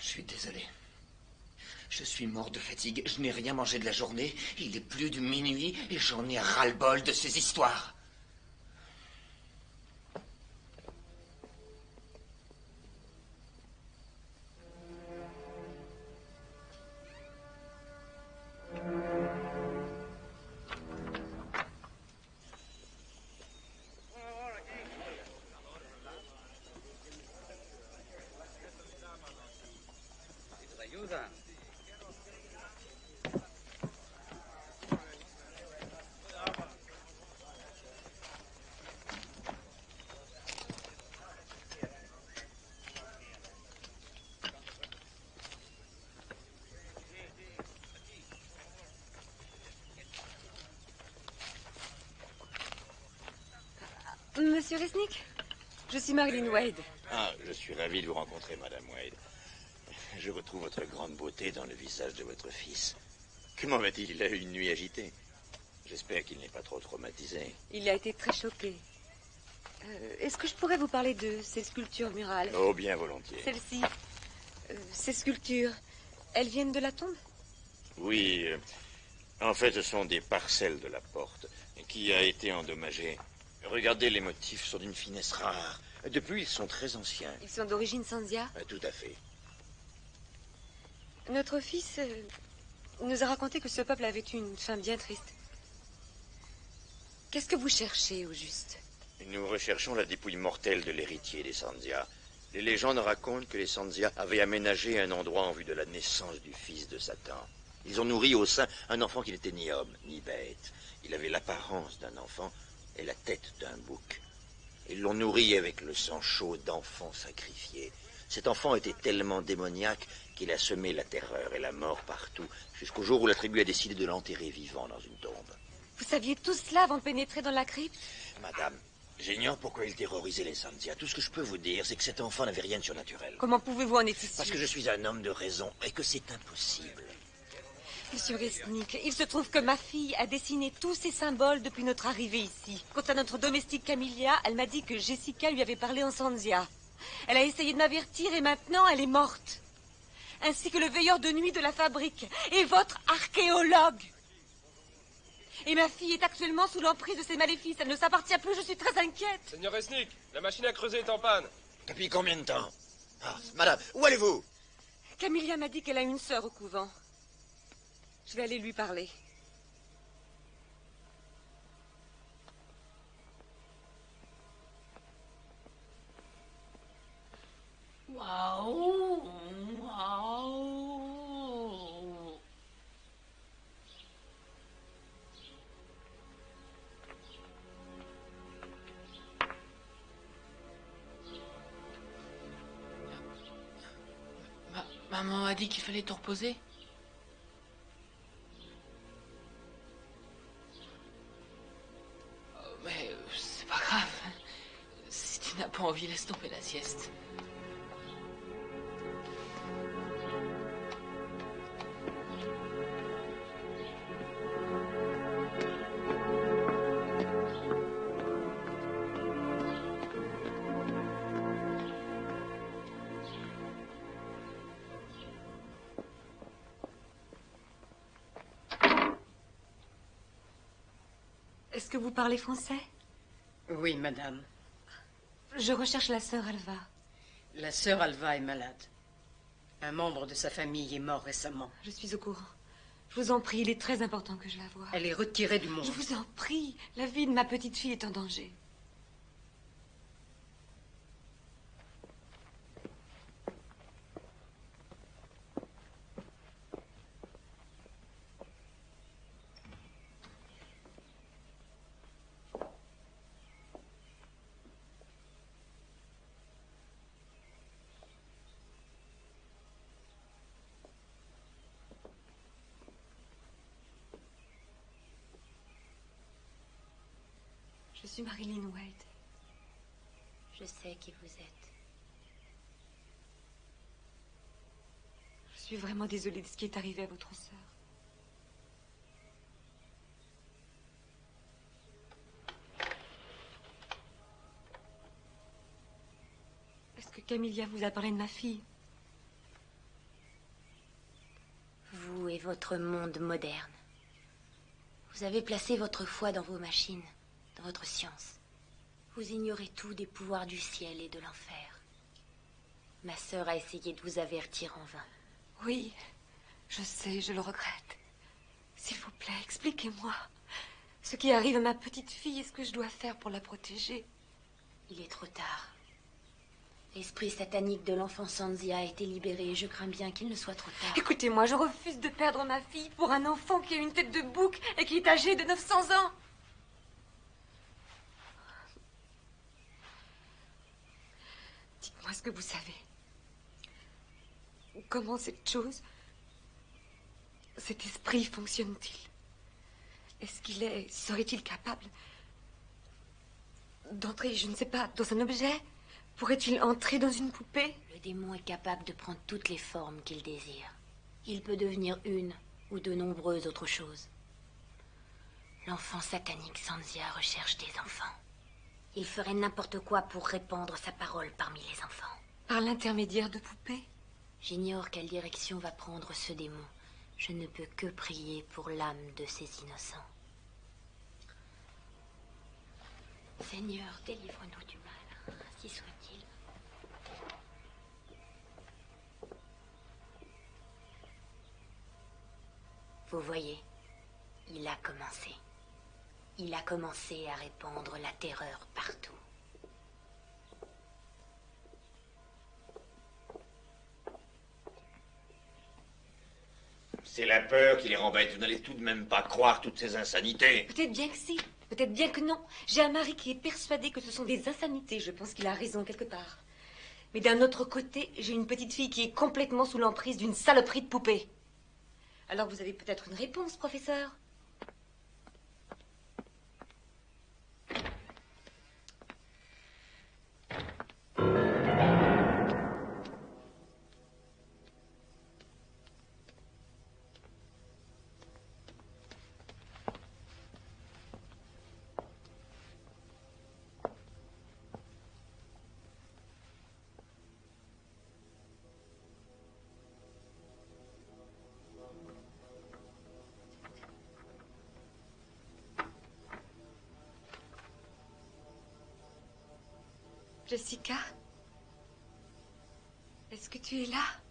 Je suis désolé. Je suis mort de fatigue. Je n'ai rien mangé de la journée. Il est plus de minuit et j'en ai ras-le-bol de ces histoires. Monsieur Resnick, je suis Marilyn Wade. Ah, je suis ravi de vous rencontrer, Madame Wade. Je retrouve votre grande beauté dans le visage de votre fils. Comment va-t-il? Il a eu une nuit agitée. J'espère qu'il n'est pas trop traumatisé. Il a été très choqué. Euh, Est-ce que je pourrais vous parler de ces sculptures murales? Oh, bien volontiers. Celles-ci, euh, ces sculptures, elles viennent de la tombe? Oui, euh, en fait, ce sont des parcelles de la porte qui a été endommagée. Regardez, les motifs sont d'une finesse rare. Depuis, ils sont très anciens. Ils sont d'origine Sandia Euh, Tout à fait. Notre fils euh, nous a raconté que ce peuple avait eu une fin bien triste. Qu'est-ce que vous cherchez au juste? Nous recherchons la dépouille mortelle de l'héritier des Sandia. Les légendes racontent que les Sandia avaient aménagé un endroit en vue de la naissance du fils de Satan. Ils ont nourri au sein un enfant qui n'était ni homme ni bête. Il avait l'apparence d'un enfant et la tête d'un bouc. Ils l'ont nourri avec le sang chaud d'enfants sacrifiés. Cet enfant était tellement démoniaque qu'il a semé la terreur et la mort partout, jusqu'au jour où la tribu a décidé de l'enterrer vivant dans une tombe. Vous saviez tout cela avant de pénétrer dans la crypte? Madame, j'ignore pourquoi il terrorisait les Sandia. Tout ce que je peux vous dire, c'est que cet enfant n'avait rien de surnaturel. Comment pouvez-vous en être sûr? Parce que je suis un homme de raison et que c'est impossible. Monsieur Resnick, il se trouve que ma fille a dessiné tous ces symboles depuis notre arrivée ici. Quant à notre domestique Camilla, elle m'a dit que Jessica lui avait parlé en Sandia. Elle a essayé de m'avertir et maintenant elle est morte. Ainsi que le veilleur de nuit de la fabrique et votre archéologue. Et ma fille est actuellement sous l'emprise de ces maléfices. Elle ne s'appartient plus, je suis très inquiète. Seigneur Esnick, la machine à creuser est en panne. Depuis combien de temps? Ah, Madame, où allez-vous? Camilla m'a dit qu'elle a une sœur au couvent. Je vais aller lui parler. Maman a dit qu'il fallait te reposer. N'a pas envie, laisse tomber la sieste. Est-ce que vous parlez français? Oui, madame. Je recherche la sœur Alva. La sœur Alva est malade. Un membre de sa famille est mort récemment. Je suis au courant. Je vous en prie, il est très important que je la voie. Elle est retirée du monde. Je vous en prie, la vie de ma petite fille est en danger. Je Marilyn Wade. Je sais qui vous êtes. Je suis vraiment désolée de ce qui est arrivé à votre sœur. Est-ce que Camilla vous a parlé de ma fille Vous et votre monde moderne. Vous avez placé votre foi dans vos machines, dans votre science. Vous ignorez tout des pouvoirs du ciel et de l'enfer. Ma sœur a essayé de vous avertir en vain. Oui, je sais, je le regrette. S'il vous plaît, expliquez-moi. Ce qui arrive à ma petite fille, est-ce que je dois faire pour la protéger Il est trop tard. L'esprit satanique de l'enfant Sanzia a été libéré et je crains bien qu'il ne soit trop tard. Écoutez-moi, je refuse de perdre ma fille pour un enfant qui a une tête de bouc et qui est âgé de 900 ans. Dites-moi ce que vous savez. Comment cette chose, cet esprit fonctionne-t-il? Est-ce qu'il est, serait-il capable d'entrer, je ne sais pas, dans un objet? Pourrait-il entrer dans une poupée? Le démon est capable de prendre toutes les formes qu'il désire. Il peut devenir une ou de nombreuses autres choses. L'enfant satanique Sanzia recherche des enfants. Il ferait n'importe quoi pour répandre sa parole parmi les enfants. Par l'intermédiaire de poupées J'ignore quelle direction va prendre ce démon. Je ne peux que prier pour l'âme de ces innocents. Seigneur, délivre-nous du mal, ainsi soit-il. Vous voyez, il a commencé. Il a commencé à répandre la terreur partout. C'est la peur qui les rembête. Vous n'allez tout de même pas croire toutes ces insanités. Peut-être bien que si, peut-être bien que non. J'ai un mari qui est persuadé que ce sont des insanités. Je pense qu'il a raison quelque part. Mais d'un autre côté, j'ai une petite fille qui est complètement sous l'emprise d'une saloperie de poupée. Alors vous avez peut-être une réponse, professeur? Que tu es là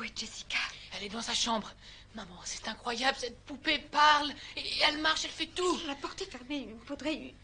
Où Jessica? Elle est dans sa chambre. Maman, c'est incroyable, cette poupée parle, elle marche, elle fait tout. La porte est fermée, il faudrait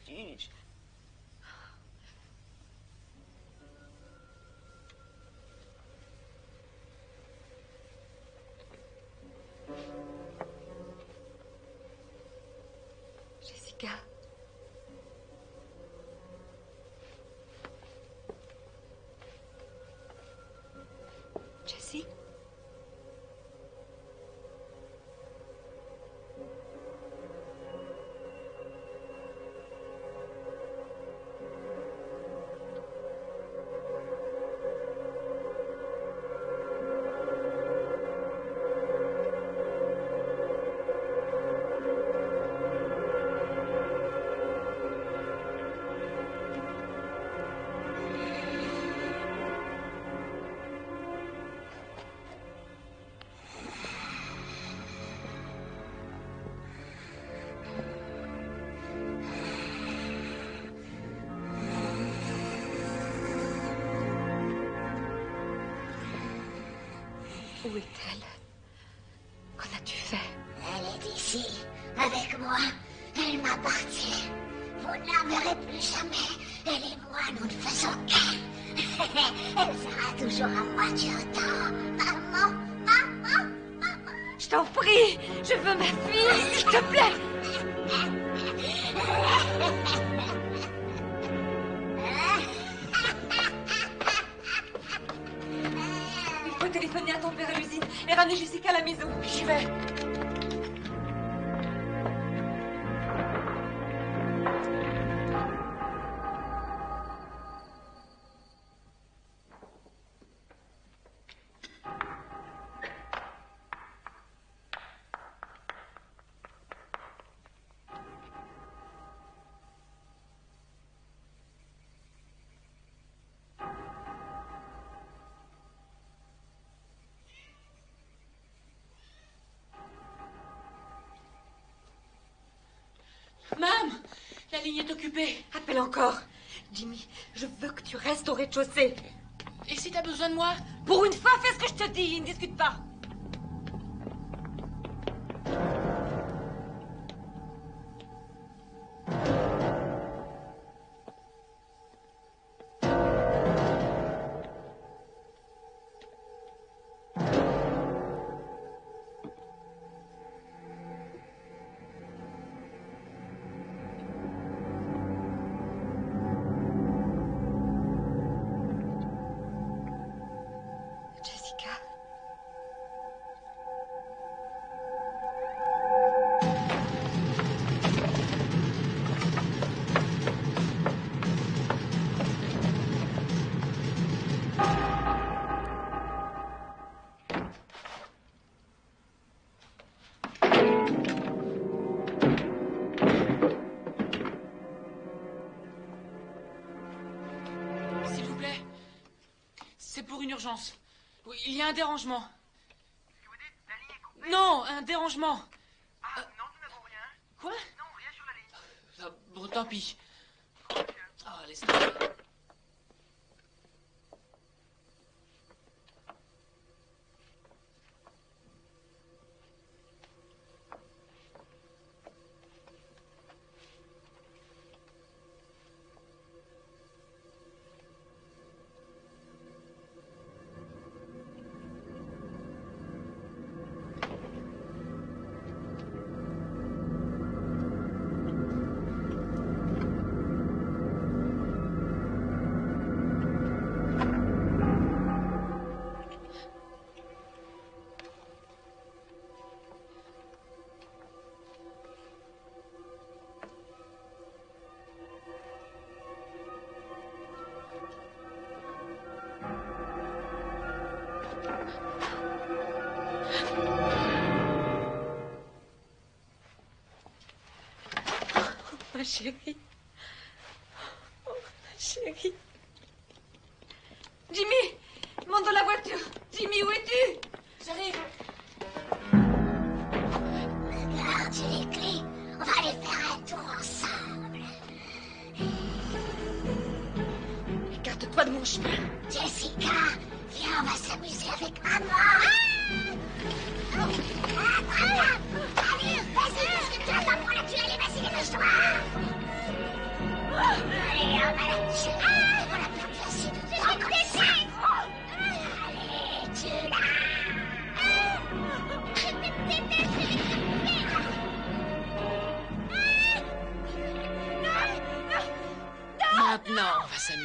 la ligne est occupée. Appelle encore. Jimmy, je veux que tu restes au rez-de-chaussée. Et si t'as besoin de moi? Pour une fois, fais ce que je te dis, ne discute pas. Urgence. Oui, il y a un dérangement. Non, un dérangement. Ah, non, nous n'avons rien. Quoi? Non, rien sur la ligne. Ah, Bon, tant pis. Ah, tomber. Ma chérie. Oh, ma chérie.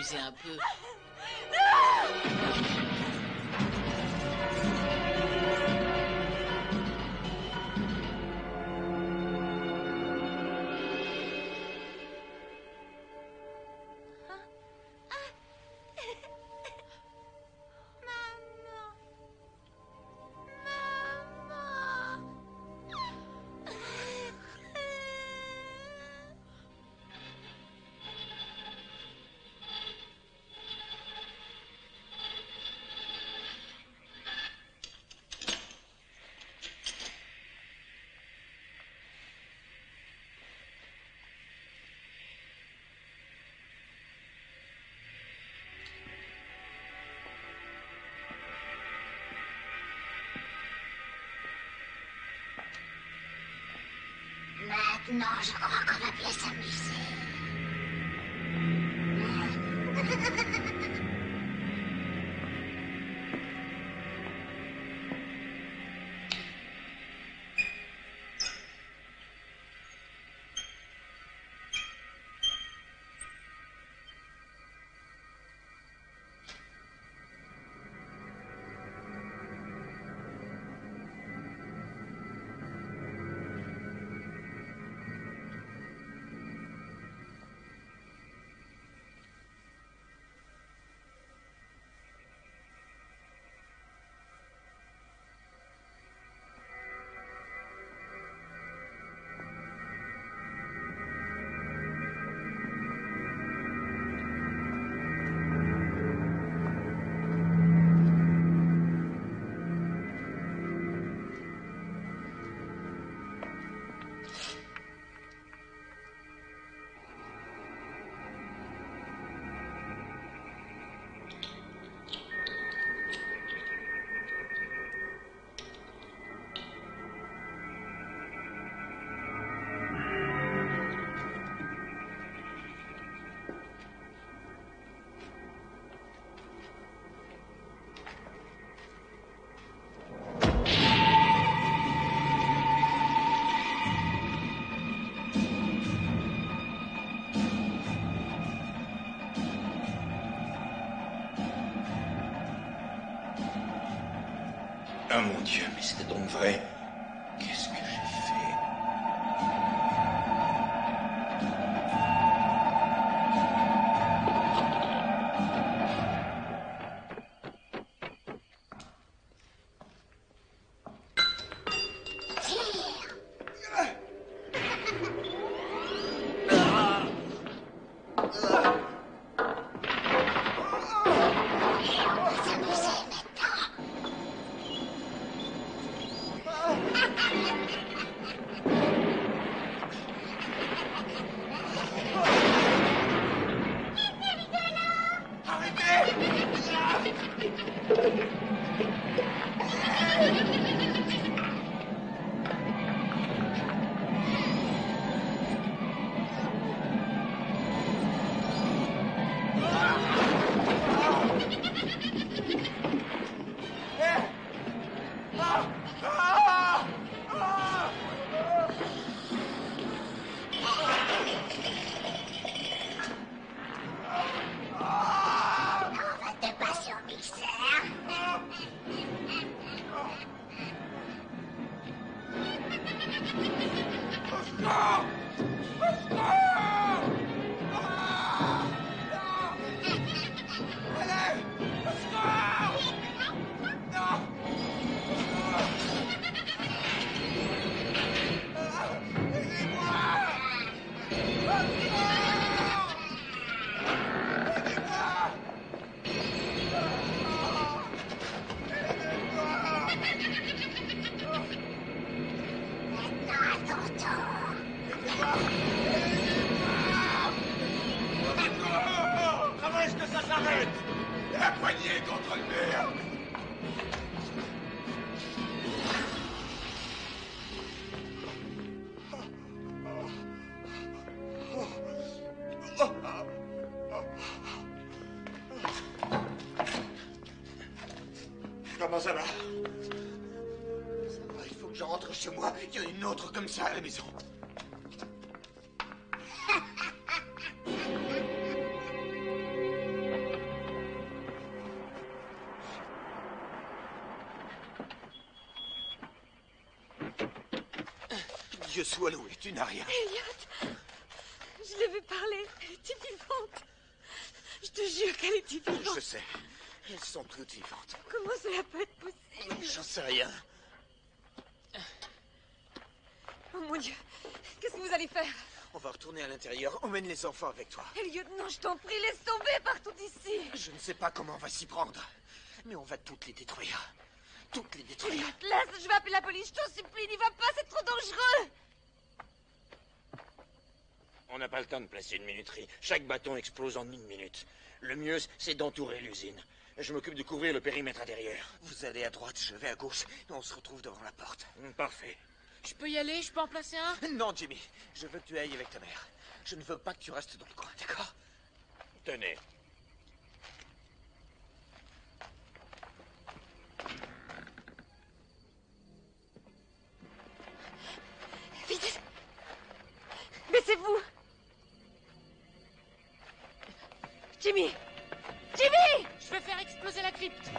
s'amuser un peu. Ah Non, je crois qu'on va bien s'amuser. Ah, mon Dieu, mais c'était donc vrai. comme ça à la maison. Dieu soit loué, tu n'as rien. L'intérieur. Emmène les enfants avec toi. Elliot, non, je t'en prie, laisse tomber partout ici. Je ne sais pas comment on va s'y prendre. Mais on va toutes les détruire. Toutes les détruire. Elliot, laisse, je vais appeler la police, je t'en supplie, n'y va pas, c'est trop dangereux. On n'a pas le temps de placer une minuterie. Chaque bâton explose en une minute. Le mieux, c'est d'entourer l'usine. Je m'occupe de couvrir le périmètre intérieur. Vous allez à droite, je vais à gauche. Et on se retrouve devant la porte. Parfait. Je peux y aller Je peux en placer un? Non, Jimmy. Je veux que tu ailles avec ta mère. Je ne veux pas que tu restes dans le coin, d'accord? Tenez. Vite. Baissez-vous Jimmy. Jimmy! Je vais faire exploser la crypte.